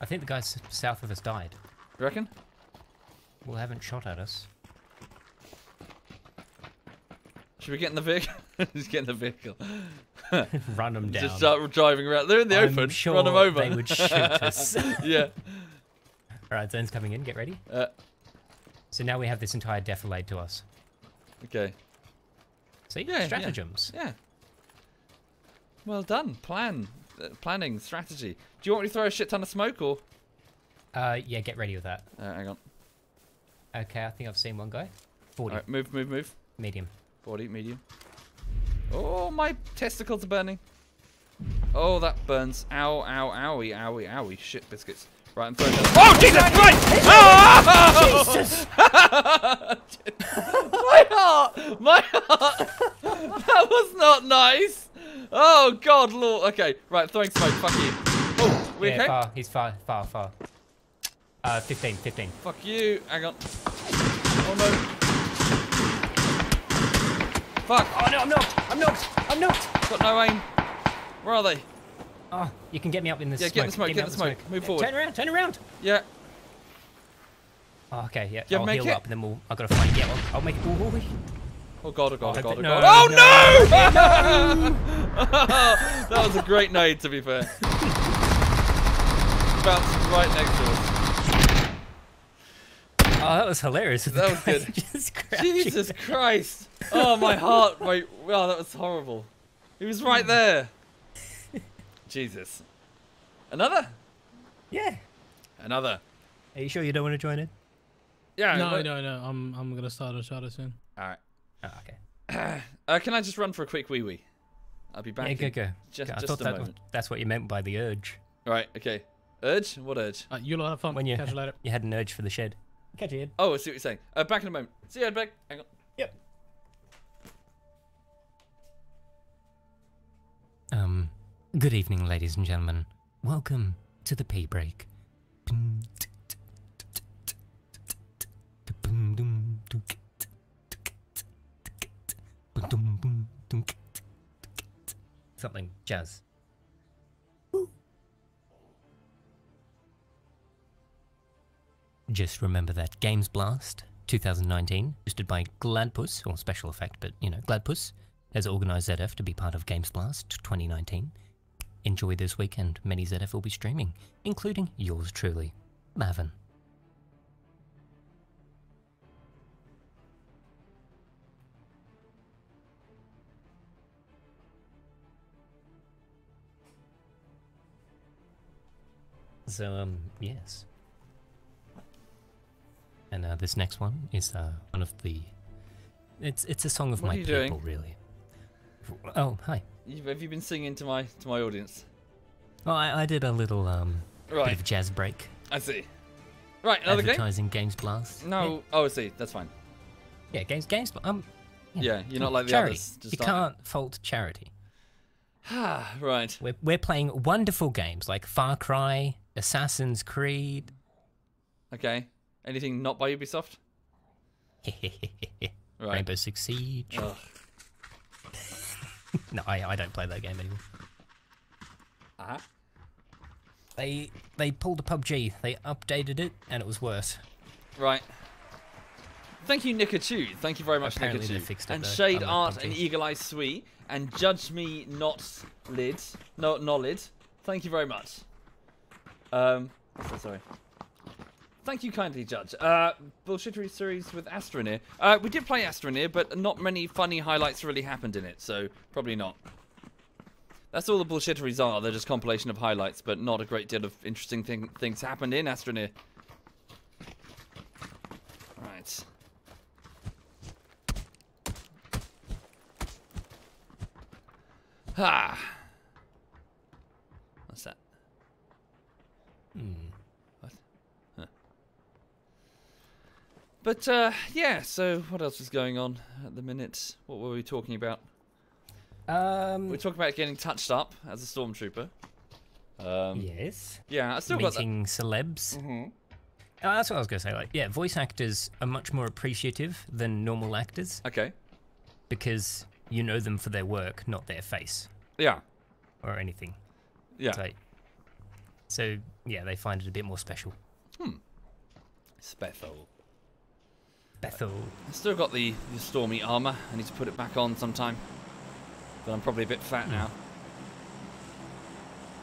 I think the guys south of us died. You reckon? Well, they haven't shot at us. Should we get in the vehicle? (laughs) just get in the vehicle. (laughs) Run them down. Just start driving around. They're in the I'm open. sure Run them over. they would shoot (laughs) us. yeah. All right, zone's coming in. Get ready. Uh, So now we have this entire defilade to us. okay. See, Yeah, yeah. stratagems. Yeah. Well done. Plan. Uh, planning. Strategy. Do you want me to throw a shit ton of smoke or? Uh, yeah, get ready with that. Uh, hang on. Okay, I think I've seen one guy. 40, Alright, move, move, move. medium. 40, medium. Oh, my testicles are burning. Oh, that burns. Ow, ow, owie, owie, owie. Shit biscuits. Right, I'm throwing that. Oh, Jesus Christ! Oh! (laughs) my heart! My heart! that was not nice! Oh, God, Lord. Okay, right, throwing smoke. Fuck you. Oh, we yeah, okay? far. He's far, far, far. Uh, 15, 15. Fuck you. Hang on. Oh, no. Fuck. Oh no, I'm knocked! I'm knocked! I'm knocked! Got no aim. Where are they? Oh, you can get me up in the Yeah, smoke. get the smoke, get up the smoke. Move Yeah, forward. Turn around, turn around! Yeah. Oh, okay, yeah. You I'll make heal it? up and then we'll. I've got to find. Yeah, I'll, I'll make it. Ooh. Oh god, oh god, oh Oh, god, oh no, god. Oh no! (laughs) that was a great nade, to be fair. (laughs) Bounced right next to us. Oh, that was hilarious. (laughs) That was good. Jesus Christ! Oh, my heart, wait, wow, oh, that was horrible. He was right hmm. there. Jesus. Another? Yeah. Another. Are you sure you don't want to join in? Yeah. No, what- no, no. I'm I'm gonna start a shadow soon. Alright. Oh, okay. (clears throat) Uh, can I just run for a quick wee wee? I'll be back. Yeah, go, go. Just, Go. I just thought a that moment. that's what you meant by the urge. Right, okay. Urge? What urge? Uh, you lot have fun. When you Catch you later. you had an urge for the shed. Catch you, Ed. Oh, I see what you're saying. Uh, back in a moment. See you, Ed, back. Hang on. Yep. Um, good evening, ladies and gentlemen. Welcome to the pee break. Something jazz. Just remember that Games Blast 2019, hosted by Gladpuss, or special effect, but you know, Gladpuss, has organised ZF to be part of Games Blast 2019. Enjoy this weekend, many ZF will be streaming, including yours truly, Bavin. So, um, yes. And uh, this next one is uh, one of the It's it's a song of What my people, doing? really. Oh, hi. Have you been singing to my to my audience? Well, I, I did a little um bit of jazz break. I see. Right. Another game. advertising Games Blast. No. Oh, I see. That's fine. Yeah, yeah Games Games um Yeah. You're not like the charity. others. Just you can't fault charity. Ah, (sighs) right. We're we're playing wonderful games like Far Cry, Assassin's Creed. Okay. Anything not by Ubisoft? (laughs) Right. Rainbow Six Siege. Ugh. (laughs) No, I, I don't play that game anymore. Ah. They they pulled a PUBG. They updated it, and it was worse. Right. Thank you, Nikachu. Thank you very much, Apparently they Nikachu. fixed it, And though, Shade unlike Art PUBG. and Eagle Eye Sweet and Judge Me Not Lid. No, not Lid. Thank you very much. Um, so sorry. Thank you kindly, Judge. Uh, bullshittery series with Astroneer. Uh, we did play Astroneer, but not many funny highlights really happened in it, so probably not. That's all the bullshitteries are. They're just compilation of highlights, but not a great deal of interesting thing, things happened in Astroneer. Right. Ha. What's that? Hmm. What? Huh. But uh, yeah. So what else is going on at the minute? What were we talking about? Um. We talking about getting touched up as a stormtrooper. Um, yes. yeah, I still got that. Meeting celebs. Mhm. Oh, that's what I was gonna say. Like, yeah, voice actors are much more appreciative than normal actors Okay. because you know them for their work, not their face Yeah. or anything. Yeah. So, so yeah, they find it a bit more special. Spethel. Bethel. I still got the, the stormy armor. I need to put it back on sometime. But I'm probably a bit fat now.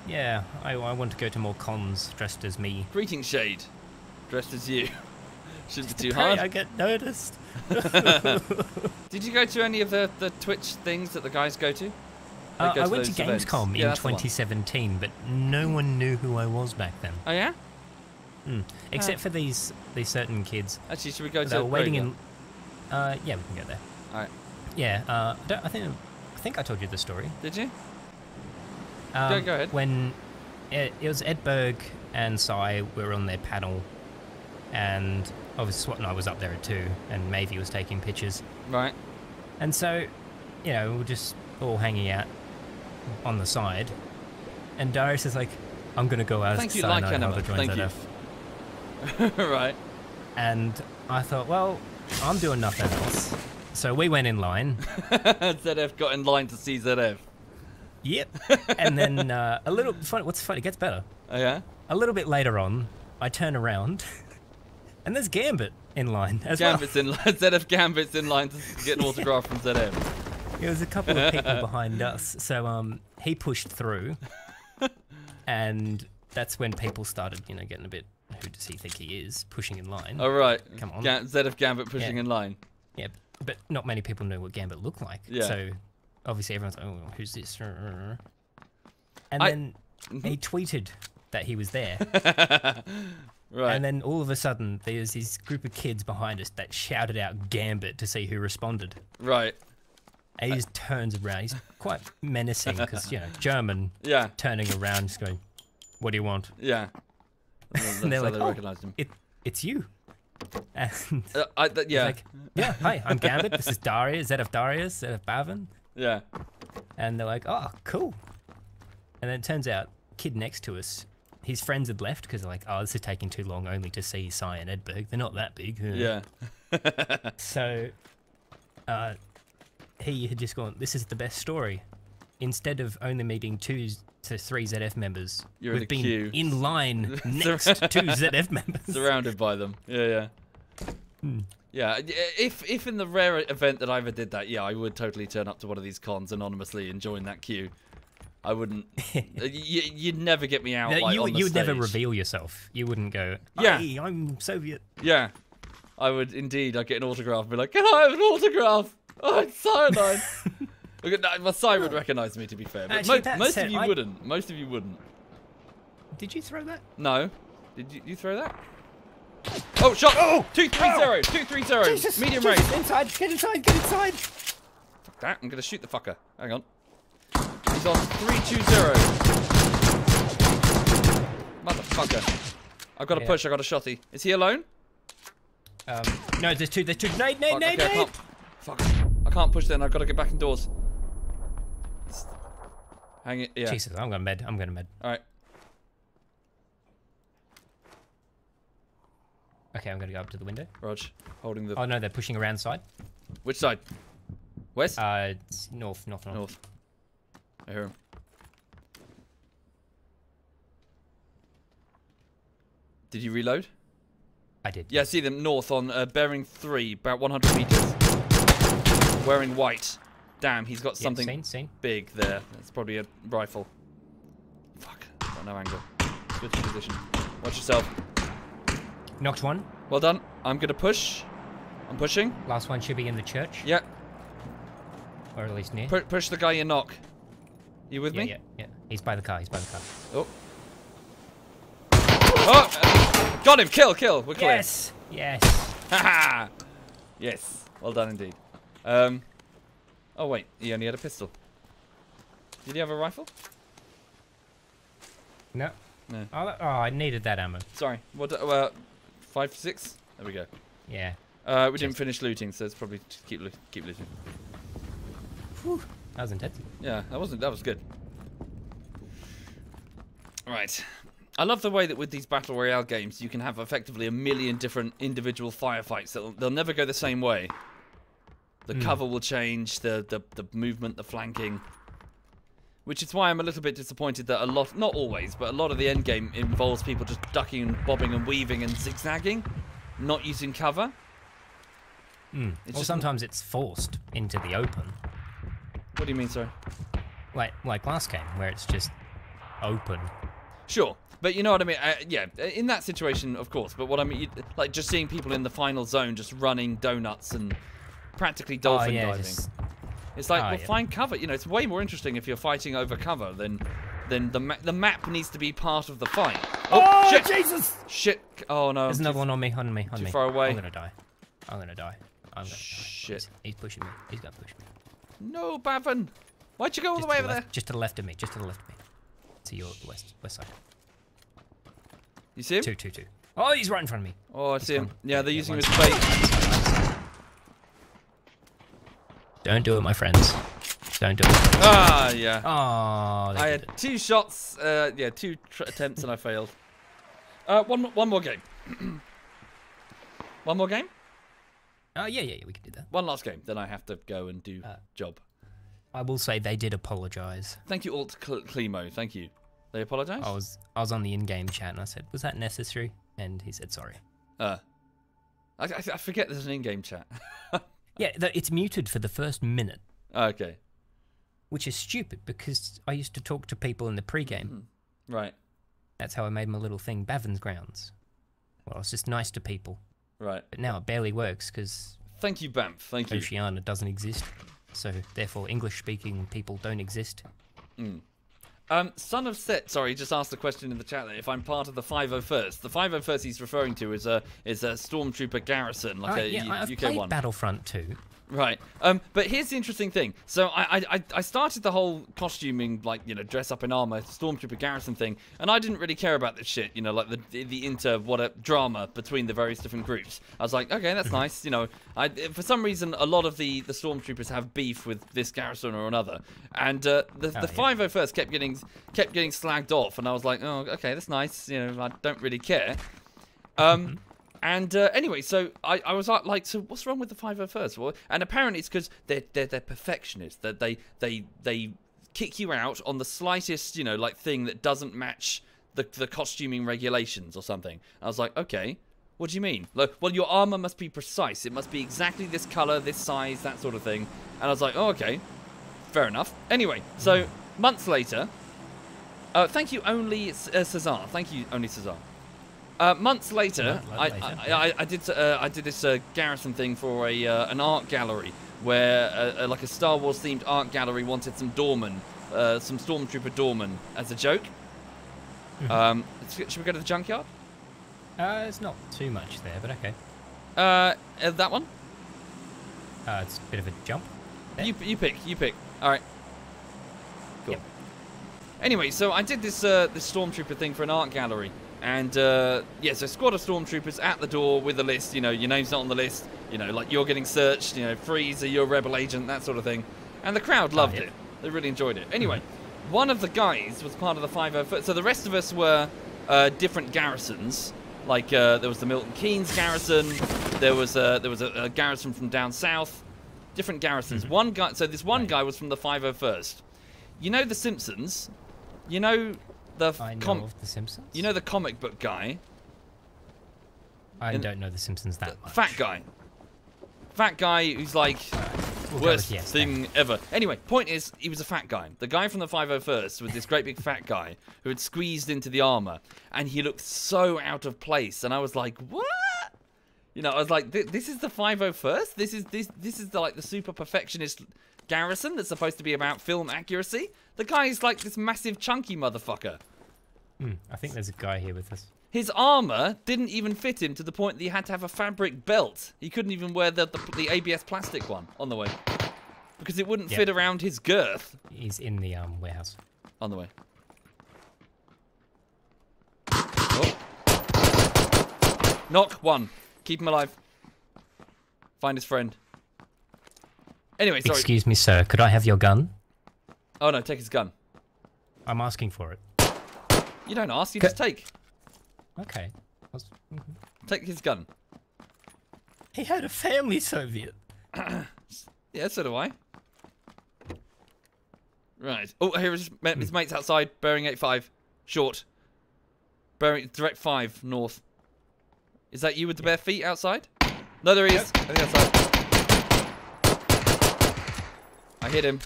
Yeah, I, I want to go to more cons dressed as me. Greetings, Shade. Dressed as you. (laughs) Shouldn't be too hard. I get noticed. (laughs) Did you go to any of the, the Twitch things that the guys go to? Uh, go I to went to events. Gamescom Yeah, in one. 2017, but no one knew who I was back then. Oh yeah. Mm. Except for these these certain kids. Actually, should we go They to were waiting in. Uh, yeah, we can go there. All right. Yeah, uh, I, don't, I think I think I told you the story. Did you? Um, go ahead. When it, it was Ed Berg and Cy were on their panel, and obviously Swat and I was up there too, and Mavie was taking pictures. Right. And so, you know, we we're just all hanging out on the side, and Darius is like, "I'm gonna go as Thank you, like Anima. Thank you. ZF." (laughs) right. And I thought, well, I'm doing nothing else. So we went in line. (laughs) ZF got in line to see ZF. Yep. (laughs) and then uh, a little funny. What's funny? It gets better. Oh yeah. A little bit later on, I turn around, and there's Gambit in line as Gambit's in line. ZF Gambit's in line to get an autograph from ZF. well. There was a couple of people behind us, so um, he pushed through, and that's when people started, you know, getting a bit. Who does he think he is? Pushing in line. All right. Come on. Ga- of Gambit pushing Yeah. in line. Yeah, but not many people knew what Gambit looked like. Yeah. So obviously everyone's like, oh, who's this? (laughs) And I- then mm-hmm. he tweeted that he was there. (laughs) Right. And then all of a sudden, there's this group of kids behind us that shouted out Gambit to see who responded. right. And he just turns around. He's quite menacing because, you know, German Yeah. turning around, just going, What do you want? Yeah. That's And they're how like, they "Oh." him. It, it's you. And Uh, I, th- yeah. like, Yeah, hi, I'm Gambit. This is Darius, ZF Darius, of Bavin. yeah. And they're like, Oh, cool. And then it turns out, kid next to us, his friends had left because they're like, Oh, this is taking too long only to see Cy and Edberg. They're not that big. (laughs) Yeah. (laughs) So, uh, he had just gone, This is the best story. Instead of only meeting two to three ZF members, You're in we've the been queue. in line (laughs) next to ZF (laughs) members. Surrounded by them. Yeah, yeah. Hmm. Yeah, if if in the rare event that I ever did that, yeah, I would totally turn up to one of these cons anonymously and join that queue. I wouldn't. (laughs) y- you'd never get me out. No, like, you you would never reveal yourself. You wouldn't go, Yeah. I'm Soviet. Yeah, I would indeed. I'd get an autograph and be like, "Can I have an autograph?" Oh, it's cyanide. Look, no, my side would recognise me, to be fair, but Actually, mo- most said, of you I- wouldn't. Most of you wouldn't. Did you throw that? No, did you, you throw that? Oh, shot! Oh! 230! 230! Jesus, Medium Jesus, range! Inside, get inside, get inside. Fuck that, I'm gonna shoot the fucker. Hang on. He's on 320. Motherfucker. I've got to Yeah. push, I got a shotty. Is he alone? Um, no, there's two, there's two. Nade, nade, Fuck, nade, okay, I nade. can't. Fuck. I can't push then, I've got to get back indoors. Hang it, yeah. Jesus, I'm gonna med. I'm gonna med. Alright. Okay, I'm gonna go up to the window. Rog, holding the. Oh no, they're pushing around side. Which side? West? Uh, north, north, north. North. I hear him. Did you reload? I did. Yeah, I see them north on uh, bearing 3, about 100 meters. Wearing white. Damn, he's got Yeah, something Seen, seen. big there. It's probably a rifle. Fuck, got no angle. Switch position. Watch yourself. Knocked one. Well done. I'm gonna push. I'm pushing. Last one should be in the church, Yeah, or at least near. pu push the guy you knock. You with yeah, me? yeah, yeah. He's by the car. He's by the car. Oh. Oh! uh, got him! Kill, kill! We're clear. Yes, yes. Haha! (laughs) yes. Well done indeed. Um. Oh wait, he only had a pistol. Did he have a rifle? No. No. Oh, that- oh, I needed that ammo. Sorry. What? Uh, five, six. There we go. Yeah. Uh, we didn't finish looting, so it's probably just keep loo- keep looting. That was intense. Yeah, that wasn't. That was good. Right. I love the way that with these battle royale games, you can have effectively a million different individual firefights. They'll, they'll never go the same way. The Mm. cover will change, the, the the movement, the flanking. Which is why I'm a little bit disappointed that a lot, not always, but a lot of the end game involves people just ducking and bobbing and weaving and zigzagging, not using cover. Mm. It's Well, just- sometimes it's forced into the open, What do you mean, sorry? like like last game where it's just open. Sure, but you know what I mean. Uh, yeah, in that situation, of course. But what I mean, like just seeing people in the final zone just running donuts and practically oh, dolphin oh, yeah, diving. just- It's like, oh, well, yeah. find cover. You know, it's way more interesting if you're fighting over cover than than the ma- the map needs to be part of the fight. Oh, oh shit! Jesus! Shit! Oh no! There's another one on me, on me, on too me. far away. I'm gonna die. I'm gonna die. I'm gonna. Shit. He's, he's pushing me. He's gonna push me. No, Bavin! Why'd you go all Just the way over there? Just to the left of me. Just to the left of me. To your west west side. You see him? Two, two, two. Oh, he's right in front of me. Oh, I see him. one. Yeah, they're Yeah, using him one's- as bait. Don't do it, my friends. Don't do it. Ah, yeah. Oh, I had it. two shots, uh, yeah, two tr- attempts and I failed. Uh, one, one more game. (clears throat) one more game? Oh, yeah, yeah, yeah, we can do that. One last game, then I have to go and do Uh. job. I will say they did apologize. Thank you, Alt Cl- Clemo. Thank you. They apologise? I was I was on the in-game chat and I said, "Was that necessary?" And he said, "Sorry." Uh, I, I, I forget there's an in-game chat. (laughs) Yeah, it's muted for the first minute, okay, which is stupid because I used to talk to people in the pre-game. Mm-hmm. right, That's how I made my little thing, Bavin's Grounds. Well, it's just nice to people, right. but now it barely works because Thank you, Bamf. Thank you. Oceania doesn't exist. So therefore, English-speaking people don't exist. Mm. Um, Son of Set, sorry, just asked the question in the chat there. If I'm part of the 501st, the 501st he's referring to is a is a stormtrooper garrison, like Uh, a yeah, U- I've UK played one. Battlefront 2. Right. Um, but here's the interesting thing. So I, I, I- started the whole costuming, like you know, dress up in armor, stormtrooper garrison thing, and I didn't really care about this shit. You know, like the the inter what a drama between the various different groups. I was like, okay, that's nice. You know, I for some reason a lot of the the stormtroopers have beef with this garrison or another, and uh, the the 501st kept getting kept getting slagged off, and I was like, oh, okay, that's nice. You know, I don't really care. Um, and uh, anyway, so I, I was like, like, so what's wrong with the 501st? Well, and apparently it's because they're, they're they're perfectionists. That they they they kick you out on the slightest, you know, like thing that doesn't match the the costuming regulations or something. I was like, okay. What do you mean? Like, well, your armor must be precise. It must be exactly this color, this size, that sort of thing. And I was like, oh, okay, fair enough. Anyway, so months later, uh, thank you, only uh, Cesar. Thank you, only Cesar. Uh, months later, I, later, I, I, I did uh, I did this uh, garrison thing for a uh, an art gallery where uh, uh, like a Star Wars themed art gallery wanted some doormen, uh, some stormtrooper doormen as a joke. Mm-hmm. Um, should we go to the junkyard? Uh, it's not too much there, but okay. Uh, uh, that one. Uh, it's a bit of a jump. There. You you pick. You pick. All right. Cool. Yep. Anyway, so I did this uh, this stormtrooper thing for an art gallery, and uh, yeah, so squad of stormtroopers at the door with a list. You know, your name's not on the list. You know, like you're getting searched. You know, freeze, are you a rebel agent? That sort of thing. And the crowd loved yeah. it. They really enjoyed it. Anyway, one of the guys was part of the 501st. So the rest of us were uh, different garrisons. Like uh, there was the Milton Keynes garrison. There was a, there was a, a garrison from down south. Different garrisons. One guy. So this one guy was from the 501st. You know the Simpsons. You know the I know of The Simpsons. you know the comic book guy, I don't know The Simpsons that much. fat guy, fat guy who's like We'll worst yes, then. thing ever. Anyway, point is, he was a fat guy. The guy from the 501st was this great big fat guy who had squeezed into the armor, and he looked so out of place. And I was like, what? You know, I was like, "Th- this is the 501st. This is this this is the like the super perfectionist garrison that's supposed to be about film accuracy. The guy is like this massive chunky motherfucker. Hmm, I think there's a guy here with us. His armor didn't even fit him to the point that he had to have a fabric belt. He couldn't even wear the the, the ABS plastic one on the way because it wouldn't Yep. fit around his girth He's in the um, warehouse. on the way. Oh. Knock one. Keep him alive. Find his friend. Anyway, sorry. Excuse me, sir. Could I have your gun? Oh no, take his gun. I'm asking for it. You don't ask. You Ca- just take. Okay. Was- mm-hmm. Take his gun. He had a family, Soviet. (clears throat) Yeah, so do I. Right. Oh, here is his, his mate's outside. Bearing 85. Short. Bearing direct 5 north. Is that you with the bare feet outside? No, there he is. I think outside. I hit him.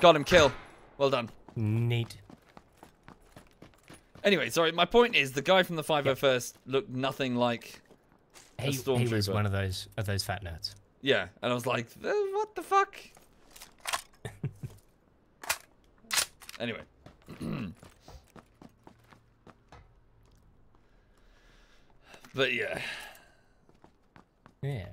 Got him. Kill. Well done. Neat. Anyway, sorry. My point is the guy from the 501st looked nothing like. A He, he was one of those of those fat nerds. Yeah, and I was like, "Uh, what the fuck? (laughs) anyway. (clears throat) but yeah. Yeah.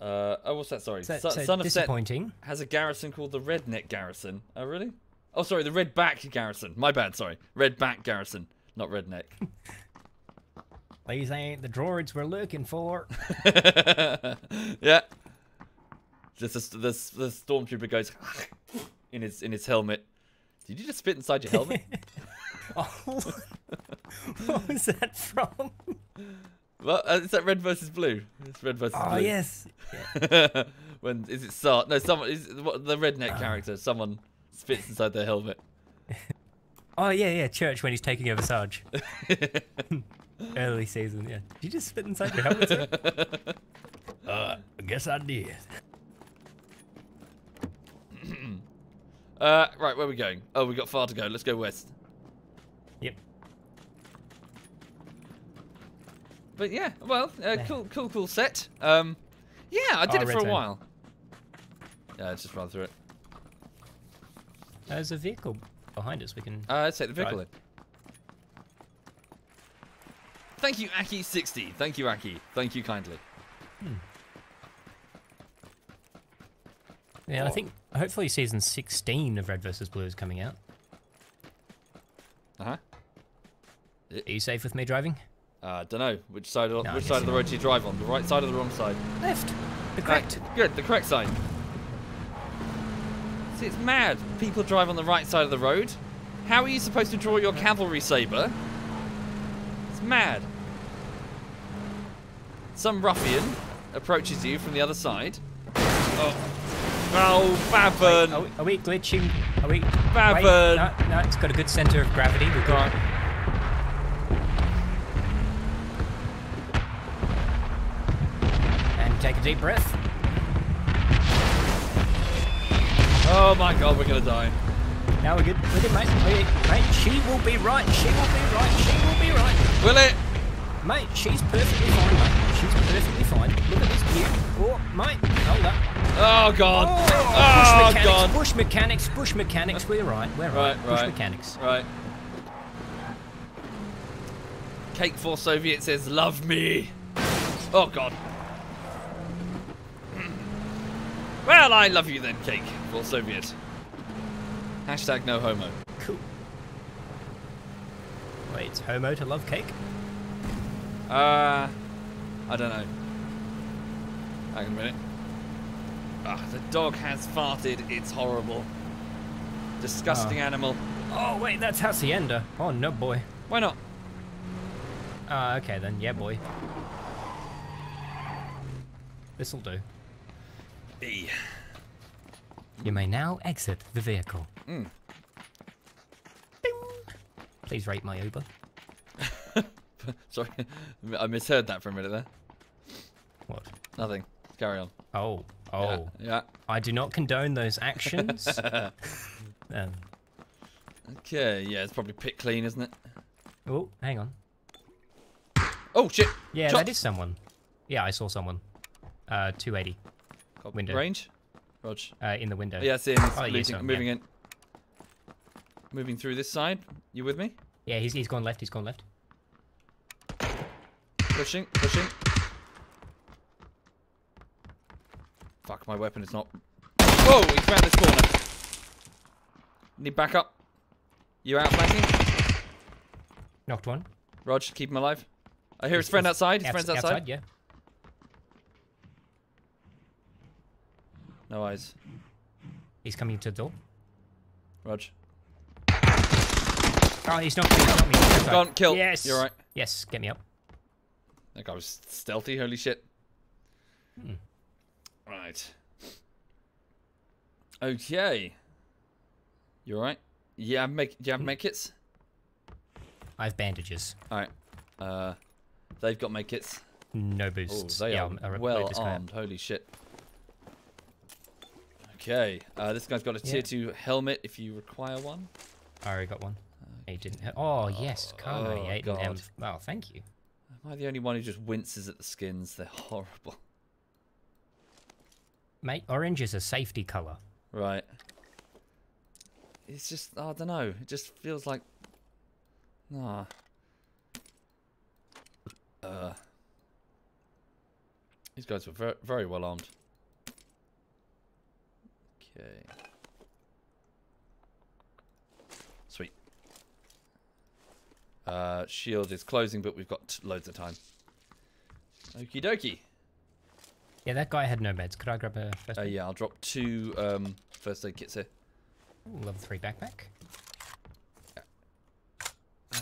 Uh, oh, what's that? Sorry. So, Son, so Son of Set disappointing. has a garrison called the Redneck Garrison. Oh, really? Oh, sorry, the Redback Garrison. My bad, sorry. Redback Garrison, not Redneck. (laughs) These ain't the droids we're looking for. (laughs) yeah. Just the, the, the stormtrooper goes (laughs) in his in his helmet. Did you just spit inside your helmet? (laughs) oh, what was that from? well, uh, is that red versus blue? It's red versus Oh blue. yes. (laughs) when is it start? No, someone is what the redneck character. Someone spits inside their helmet. (laughs) Oh yeah, yeah. Church when he's taking over Sarge. Early season, yeah. Did you just spit inside your helmet? uh, I guess I did. (clears throat) Uh, right, where are we going? Oh, we got far to go. Let's go west. Yep. But yeah, well, uh, cool, cool, cool set. Um, yeah, I did Oh, it for a while. Yeah, let's just run through it. There's a vehicle behind us. We can. Uh, let's take the vehicle Right. in. Thank you, Aki60. Thank you, Aki. Thank you kindly. Yeah, I think hopefully season 16 of Red vs. Blue is coming out. Uh huh. Are you safe with me driving? Uh, don't know which side of No, which side of the road do you drive on? The right side or the wrong side? Left. The Right, correct. good, the correct side. See, it's mad. People drive on the right side of the road. How are you supposed to draw your cavalry saber? It's mad. Some ruffian approaches you from the other side. Oh, oh Bavin! Are we, are we glitching? Are we? Bavin. Wait, no, no, it's got a good center of gravity. We've got. And take a deep breath. Oh my god, we're gonna die. Now we're good. We're good, mate. We're, mate, she will be right. She will be right. She will be right. Will it? Mate, she's perfectly fine, mate. She's perfectly fine. Look at this view. Oh, mate, hold up. Oh god. Oh, Oh, bush mechanics, god. bush mechanics, bush mechanics. We're right. We're right. Right, Bush right. mechanics. Right. Cake for Soviet says, love me. Oh, God. Well, I love you then, Cake for Soviet. Hashtag no homo. Cool. Wait, it's homo to love cake? Uh, I don't know. Hang on a minute. Ah, the dog has farted. It's horrible. Disgusting Oh. animal. Oh, wait, that's Hacienda. Oh, no, boy. Why not? Ah, okay then. Yeah, boy. This'll do. E. You may now exit the vehicle. Mm. Please rate my Uber. (laughs) Sorry, (laughs) I misheard that for a minute there. What? Nothing. Carry on. Oh, oh. Yeah. I do not condone those actions. (laughs) um, Okay. Yeah, it's probably pit clean, isn't it? oh, hang on. Oh shit. Yeah, Chop. that is someone. Yeah, I saw someone. Uh, 280 Got Window. Range. Rog. uh, in the window. Yeah, I see him. He's Oh, you looting- saw him, moving in. Moving through this side. You with me? Yeah, he's, he's gone left. He's gone left. Pushing, pushing. Fuck, my weapon is not. Whoa, he's round this corner. Need backup. You out flanking? Knocked one. Rog, keep him alive. I hear his friend outside. His outs- friend's outside. Yeah. No eyes. He's coming to the door. Rog. Oh, he's not me. He's not me. He's. Gone, kill. Yes. You're right. Yes, get me up. That guy was stealthy, holy shit. Hmm. Right. Okay. You alright? Yeah, make do you have Hmm. medkits? I have bandages. Alright. Uh they've got make kits. No Oh, boosts. they yeah, are I'll well load this guy up. armed. Holy shit. Okay. Uh this guy's got a tier Yeah. two helmet if you require one. I already got one. He didn't. ha- Oh yes, car Oh, 98 and M. God. Oh, thank you. Am I the only one who just winces at the skins? They're horrible. Mate, orange is a safety color. Right. It's just I don't know. It just feels like nah. Uh These guys were very very well armed. Okay. Sweet. Uh shield is closing but we've got loads of time. Okie dokie. Yeah, that guy had no meds. Could I grab a first Uh, aid? yeah, I'll drop two um first aid kits here. Ooh, level three backpack. Uh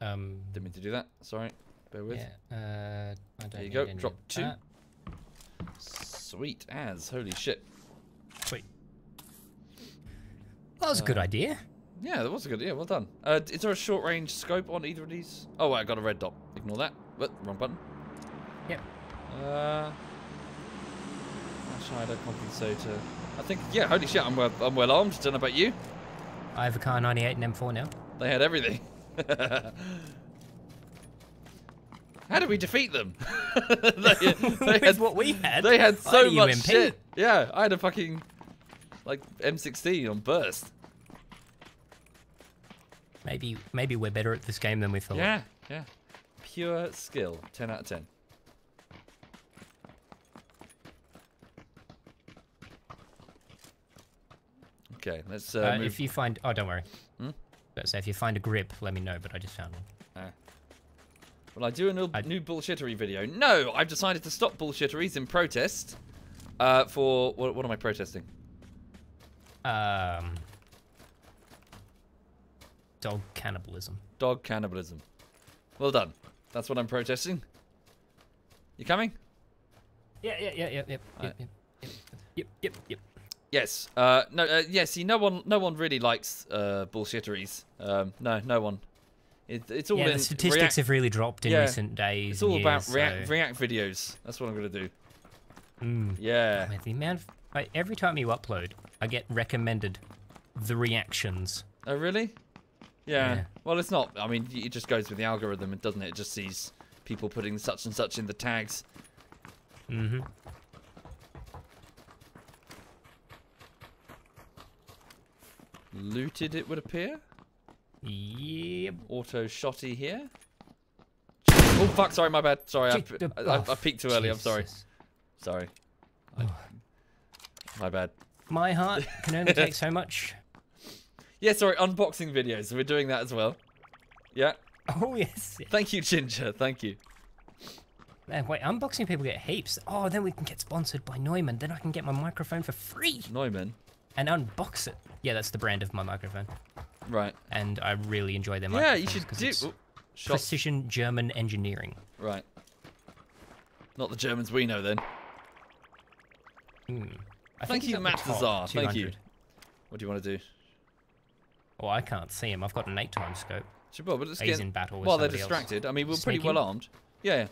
Um. didn't mean to do that. Sorry. Bear with. Yeah. Uh. I don't There you go, drop two. that. Sweet as. Holy shit. Sweet. That was a good Uh, idea. Yeah, that was a good. idea. well done. Uh, is there a short range scope on either of these? Oh, I got a red dot. Ignore that. What? Wrong button. Yep. Uh. Hider compensator. I think. Yeah. Holy shit. I'm well. I'm well armed. Don't know about you. I have a Kar 98 and M4 now. They had everything. (laughs) How did we defeat them? (laughs) they, they had what we had. They had so much UMP. shit. Yeah, I had a fucking like M16 on burst. Maybe maybe we're better at this game than we thought. Yeah, yeah. Pure skill. 10 out of 10. Okay, let's uh, Uh, if you find, oh, don't worry. Hmm? Say if you find a grip, let me know. But I just found one. Will I do a new, I- new bullshittery video? No, I've decided to stop bullshitteries in protest. Uh, for what, what am I protesting? Um, dog cannibalism. Dog cannibalism. Well done. That's what I'm protesting. You coming? Yeah, yeah, yeah, yeah, yep, Right. yep, yep, yep, yep, yep. Yes. Uh, no. Uh, yeah. See, no one, no one really likes uh, bullshitteries. Um, no, no one. It, it's all Yeah, the statistics react, have really dropped in Yeah, recent days. It's all and about years, react, so- react videos. That's what I'm gonna do. Mm. Yeah. Man, the amount of, like, every time you upload, I get recommended the reactions. Oh, really? Yeah. Yeah. Well, it's not. I mean, it just goes with the algorithm, it doesn't it? It just sees people putting such and such in the tags. Mm-hmm. Looted, it would appear. Yep. Auto shotty here. Oh fuck! Sorry, my bad. Sorry, I, I, I, I peeked too early. I'm sorry. Sorry. My bad. My heart can only take so much. (laughs) Yeah, sorry. Unboxing videos. We're doing that as well. Yeah. Oh yes. Thank you, Ginger. Thank you. Man, wait, unboxing people get heaps. Oh, then we can get sponsored by Neumann. Then I can get my microphone for free Neumann. and unbox it. Yeah, that's the brand of my microphone, Right. and I really enjoy their Yeah, you should do. oh, precision German engineering. Right. Not the Germans we know then. Hmm. I Thank think you, up the Matt. Thank you. What do you want to do? Oh, I can't see him. I've got an eight times scope. Well, but He's get. in battle While they're somebody else. distracted, I mean, we're pretty well armed. Yeah,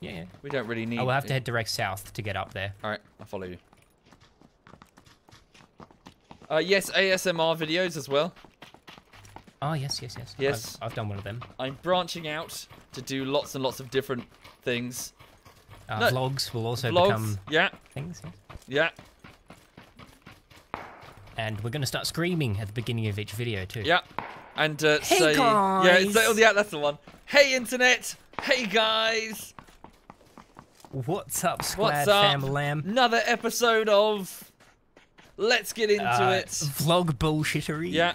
yeah. Yeah. We don't really need. I will have to head direct south to get up there. All right, I'll follow you. Uh, yes, ASMR videos as well. Oh, yes, yes, yes. Yes. I've, I've done one of them. I'm branching out to do lots and lots of different things. Uh, No, vlogs will also Vlogs, become yeah, things. Yes. yeah, And we're going to start screaming at the beginning of each video, too. yeah. And uh, Hey, say, yeah, guys. say, oh yeah, that's the one. Hey internet, hey guys, What's up, Squad what's up? Fam Lamb? Another episode of Let's Get Into Uh, It. Vlog bullshittery. Yeah.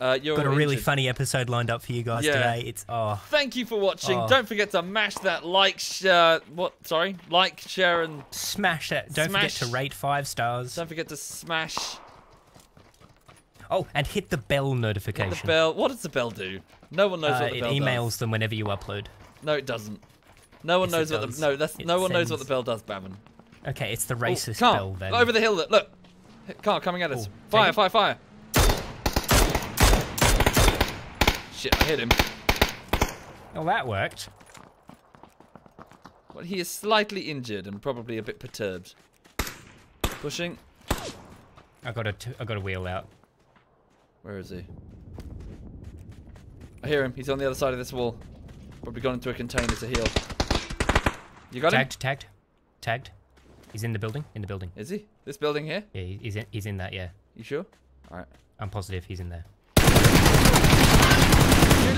Uh, Got a really injured. funny episode lined up for you guys Yeah. today. It's oh, Thank you for watching. Oh. Don't forget to mash that like, share, what? Sorry, like, share, and smash that! Don't Smash. forget to rate five stars. don't forget to smash Oh, and hit the bell notification. the bell. What does the bell do? No one knows Uh, what the bell does. it emails them whenever you upload. No, it doesn't. No one Yes, knows what the no. That's It no one knows what the bell does, Bavin. Okay, it's the Oh, racist car, bell then. over the hill. Look, car coming at us. Oh, fire, fire, fire. Shit, I hit him. Oh, that worked. Well, he is slightly injured and probably a bit perturbed. Pushing. I got a t- I got a wheel out. Where is he? I hear him. He's on the other side of this wall. Probably gone into a container to heal. You got him? Tagged, tagged, tagged. He's in the building. In the building. Is he? This building here? Yeah, he's in, he's in that. Yeah, You sure? Alright. I'm positive he's in there.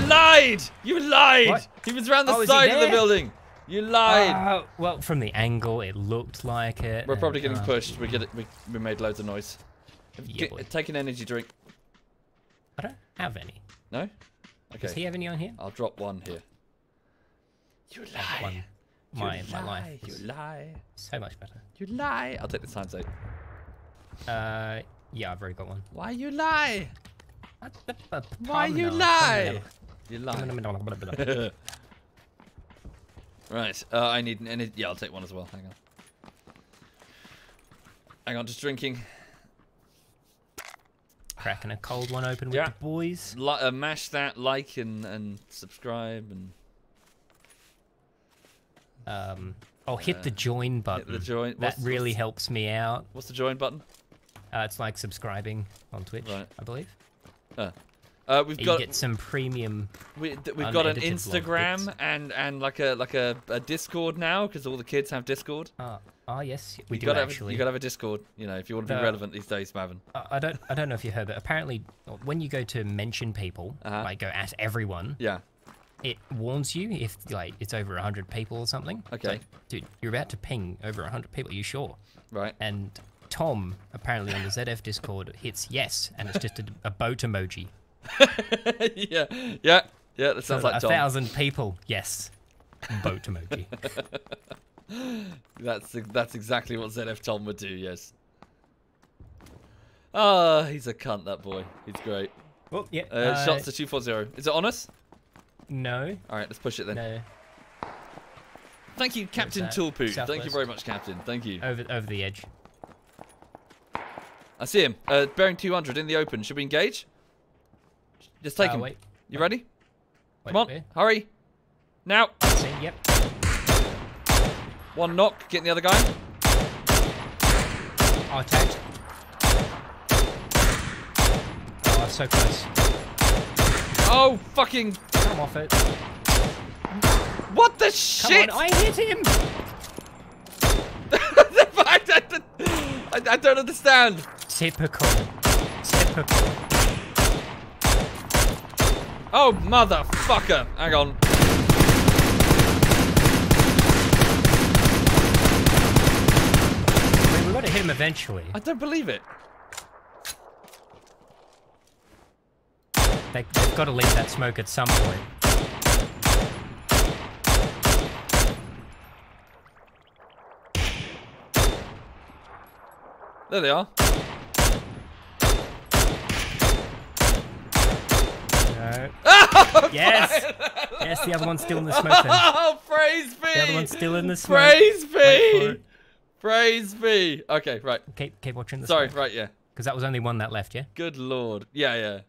You lied! You lied! What? He was around the Oh, side of the building. You lied. Uh, well, from the angle, it looked like it. We're probably getting uh, pushed. We get it. We, we made loads of noise. Yeah, boy. take an energy drink. I don't have any. No? Does he have any on here? I'll drop one here. You lie. One. You My my life You lie. so much better. You lie. I'll take this times eight. Uh, yeah, I've already got one. Why you lie? Why you lie? You lie. (laughs) right. Uh, I need an energy. Yeah, I'll take one as well. Hang on. Hang on, just drinking. Cracking a cold one open with Yeah. the boys. Li- uh, mash that like and and subscribe and Um, oh, hit the Uh, join hit button. the join. That what's- really what's, helps me out. What's the join button? Uh, it's like subscribing on Twitch, Right. I believe. Uh, we've You got get some premium. we, th- we've got an Instagram and and like a like a, a Discord now because all the kids have Discord. Ah, ah, yes, we you do gotta have, actually. you gotta have a Discord. You know, if you want to be The- relevant these days, Bavin. I I don't, I don't know if you heard, but apparently, when you go to mention people, Uh-huh. like go at everyone, Yeah. it warns you if like it's over hundred people or something. Okay. like, dude, you're about to ping over hundred people. Are you sure? Right. And Tom, apparently on the ZF Discord, hits yes, and it's just a, a boat emoji. (laughs) yeah. Yeah. Yeah. That sounds So like a Tom. thousand people, yes, boat emoji. (laughs) That's that's exactly what ZF Tom would do. Yes. Ah, he's a cunt. That boy. He's great. well, yeah. Uh, uh, shots to two four zero. Is it on us? No, All right, let's push it then. no, Thank you, Captain that? Toolpoo. Thank you very much, Captain. Thank you. over over the edge. I see him. Uh, bearing 200 in the open. Should we engage? Just take Uh, him. Wait, You ready? wait, Come on, where? hurry. Now. Yep. One knock. Getting the other guy. Oh, tagged. Oh, so close. Oh, fucking. Come off it. What the Come shit? on, I hit him. (laughs) I, I, I don't understand. Typical. Typical. Oh, motherfucker! Hang on. I mean, we got to hit him eventually. I don't believe it. They've got to leave that smoke at some point. There they are. No. yes. (laughs) Yes, the other one's still in the smoke. Then. Oh, praise be! The other one's still in the smoke. Praise be! Praise be! Okay, right. Keep keep watching the Sorry, smoke. right, yeah. Because that was only one that left, yeah. Good lord. Yeah,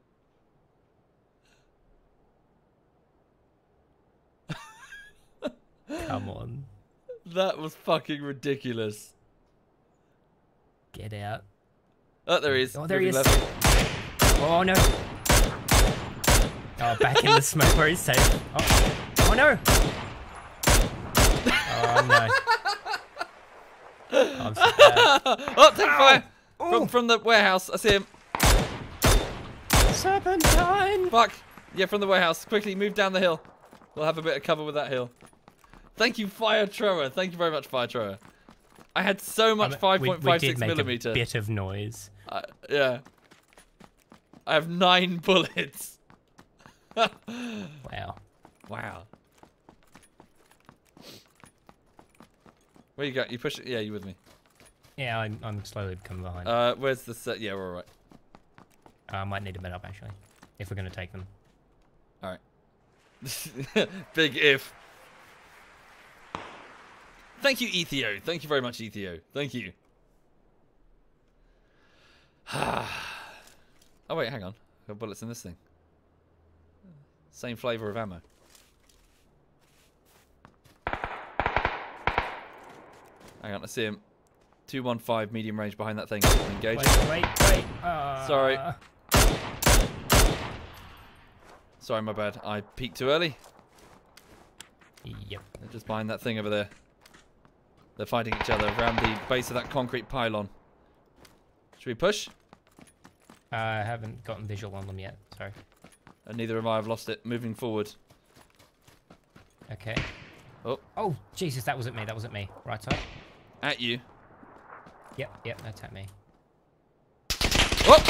yeah. (laughs) Come on, That was fucking ridiculous. get out. Oh, there he is. Oh, there he is. left. Oh no. Oh, back in the smoke where he's safe. Oh, oh, oh no. Oh no. Oh, I'm so. Oh, take fire! From, from the warehouse. I see him. Serpentine. Fuck. Yeah, from the warehouse. Quickly, move down the hill. We'll have a bit of cover with that hill. Thank you, Fire Thrower. Thank you very much, Fire Thrower. I had so much I mean, we- we 5.56 did millimeter. a bit of noise. I- yeah. I have nine (laughs) bullets. Wow. wow. Where you go? You push it? Yeah, you with me? Yeah, I'm, I'm slowly becoming behind. Uh, where's the set? Yeah, we're alright. I might need a med up actually, if we're gonna take them. Alright. (laughs) Big if. Thank you, Ethio. Thank you very much, Ethio. Thank you. (sighs) oh, wait, hang on. I've Got bullets in this thing. Same flavour of ammo. Hang on, I see him. 215 medium range behind that thing. Engage. Wait, wait, wait. Uh, Sorry. Sorry, my bad. I peeked too early. Yep. They're just behind that thing over there. They're fighting each other around the base of that concrete pylon. Should we push? I haven't gotten visual on them yet. Sorry. And neither have I. I've lost it. Moving forward. Okay. Oh. Oh, Jesus, that wasn't me. That wasn't me. Right side. At you. Yep, yep, that's at me. Oh!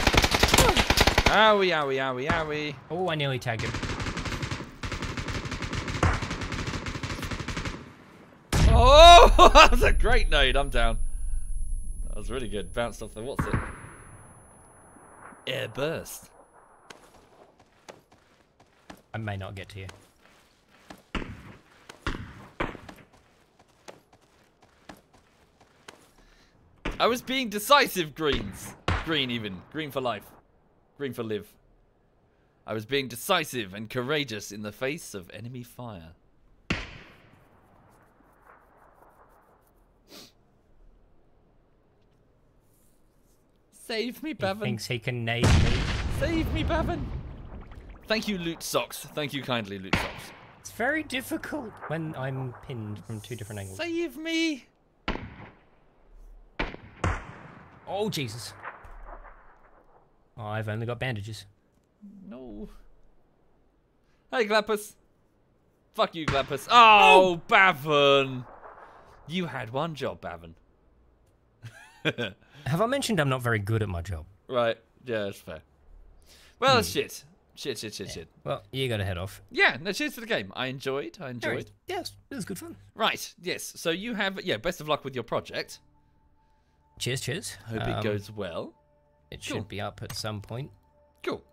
Owie, owie, owie, owie. Oh, I nearly tagged him. Oh! (laughs) that was a great nade. I'm down. That was really good. Bounced off the... What's it? Air burst. I may not get to you. I was being decisive, Greens. Green, even. Green for life. Green for live. I was being decisive and courageous in the face of enemy fire. Save me, Bavin. He thinks he can nade me. Save me, Bavin. Thank you, Loot Socks. Thank you kindly, Loot Socks. It's very difficult when I'm pinned from two different angles. Save me. Oh, Jesus. Oh, I've only got bandages. No. Hey, Glampus. Fuck you, Glampus. Oh, Bavin. You had one job, Bavin. (laughs) Have I mentioned I'm not very good at my job? right. Yeah, that's fair. Well, hmm. shit. Shit, shit, shit, shit. Well, you got to head off. Yeah, no, cheers for the game. I enjoyed. I enjoyed. Yes, it was good fun. Right, yes. So you have, yeah, best of luck with your project. Cheers, cheers. Hope Um, it goes well. It cool. should be up at some point. Cool.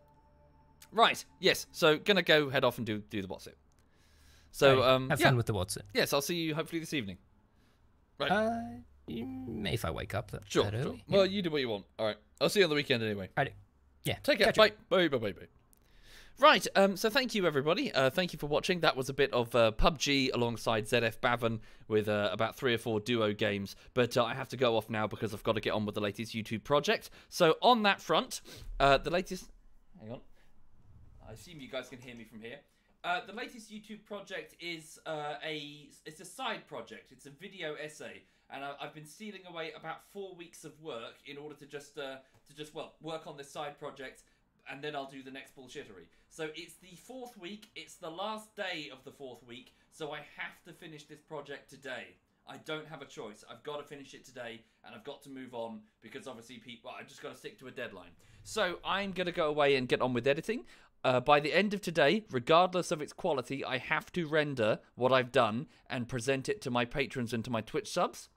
Right, yes. So, gonna go head off and do do the what's it. So, um, have yeah. fun with the what's it. Yes, I'll see you hopefully this evening. Right. Uh, may if I wake up that, Sure. that sure. early. Well, you do what you want. All right. I'll see you on the weekend anyway. Righty. Yeah. Take care. catch. Bye. Bye. Bye. Bye. Bye. Right. Um. So thank you everybody. Uh. Thank you for watching. That was a bit of uh, PUBG alongside ZF Bavin with uh, about three or four duo games. But uh, I have to go off now because I've got to get on with the latest YouTube project. So on that front, uh, the latest. Hang on. I assume you guys can hear me from here. Uh, the latest YouTube project is a it's a side project. It's a video essay, and I, I've been stealing away about four weeks of work in order to just to just well work on this side project. And then I'll do the next bullshittery. So it's the fourth week. It's the last day of the fourth week. So I have to finish this project today. I don't have a choice. I've got to finish it today, and I've got to move on because obviously people. I just got to stick to a deadline. So I'm gonna go away and get on with editing. Uh, by the end of today, regardless of its quality, I have to render what I've done and present it to my patrons and to my Twitch subs.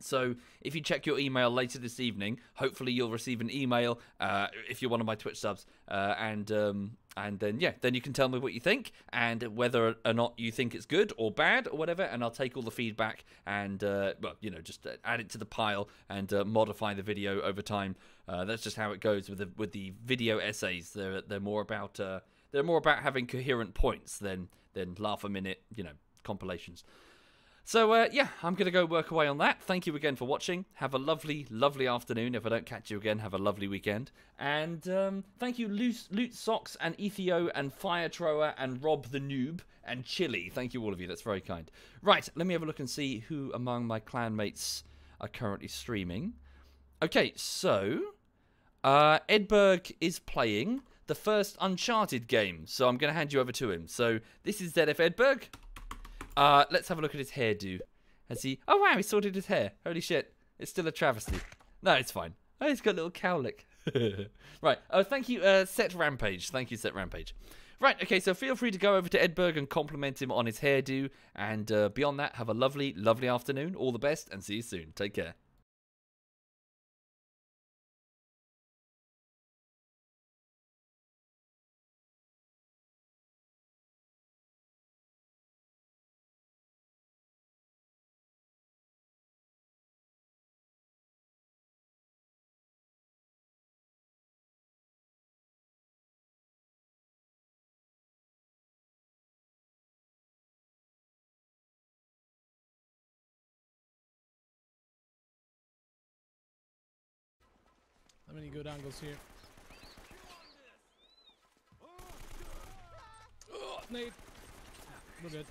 So if you check your email later this evening, hopefully you'll receive an email uh, if you're one of my Twitch subs, uh, and um, and then yeah, then you can tell me what you think and whether or not you think it's good or bad or whatever, and I'll take all the feedback and uh, well, you know, just add it to the pile and uh, modify the video over time. Uh, that's just how it goes with the with the video essays. They're they're more about uh, they're more about having coherent points than than laugh a minute, you know, compilations. So, uh, yeah, I'm going to go work away on that. Thank you again for watching. Have a lovely, lovely afternoon. If I don't catch you again, have a lovely weekend. And um, thank you, Loot, Socks and Ethio and Fire Thrower and Rob the Noob and Chili. Thank you, all of you. That's very kind. Right, let me have a look and see who among my clanmates are currently streaming. Okay, so uh, Edberg is playing the first Uncharted game. So I'm going to hand you over to him. So this is ZF Edberg. Uh, let's have a look at his hairdo. Has he? Oh wow, he sorted his hair. Holy shit! It's still a travesty. No, it's fine. Oh, he's got a little cowlick. (laughs) right. Oh, thank you, uh, Set Rampage. Thank you, Set Rampage. Right. Okay. So feel free to go over to Edberg and compliment him on his hairdo. And uh, beyond that, have a lovely, lovely afternoon. All the best, and see you soon. Take care. Many good angles here? Oh, Nate. We're good.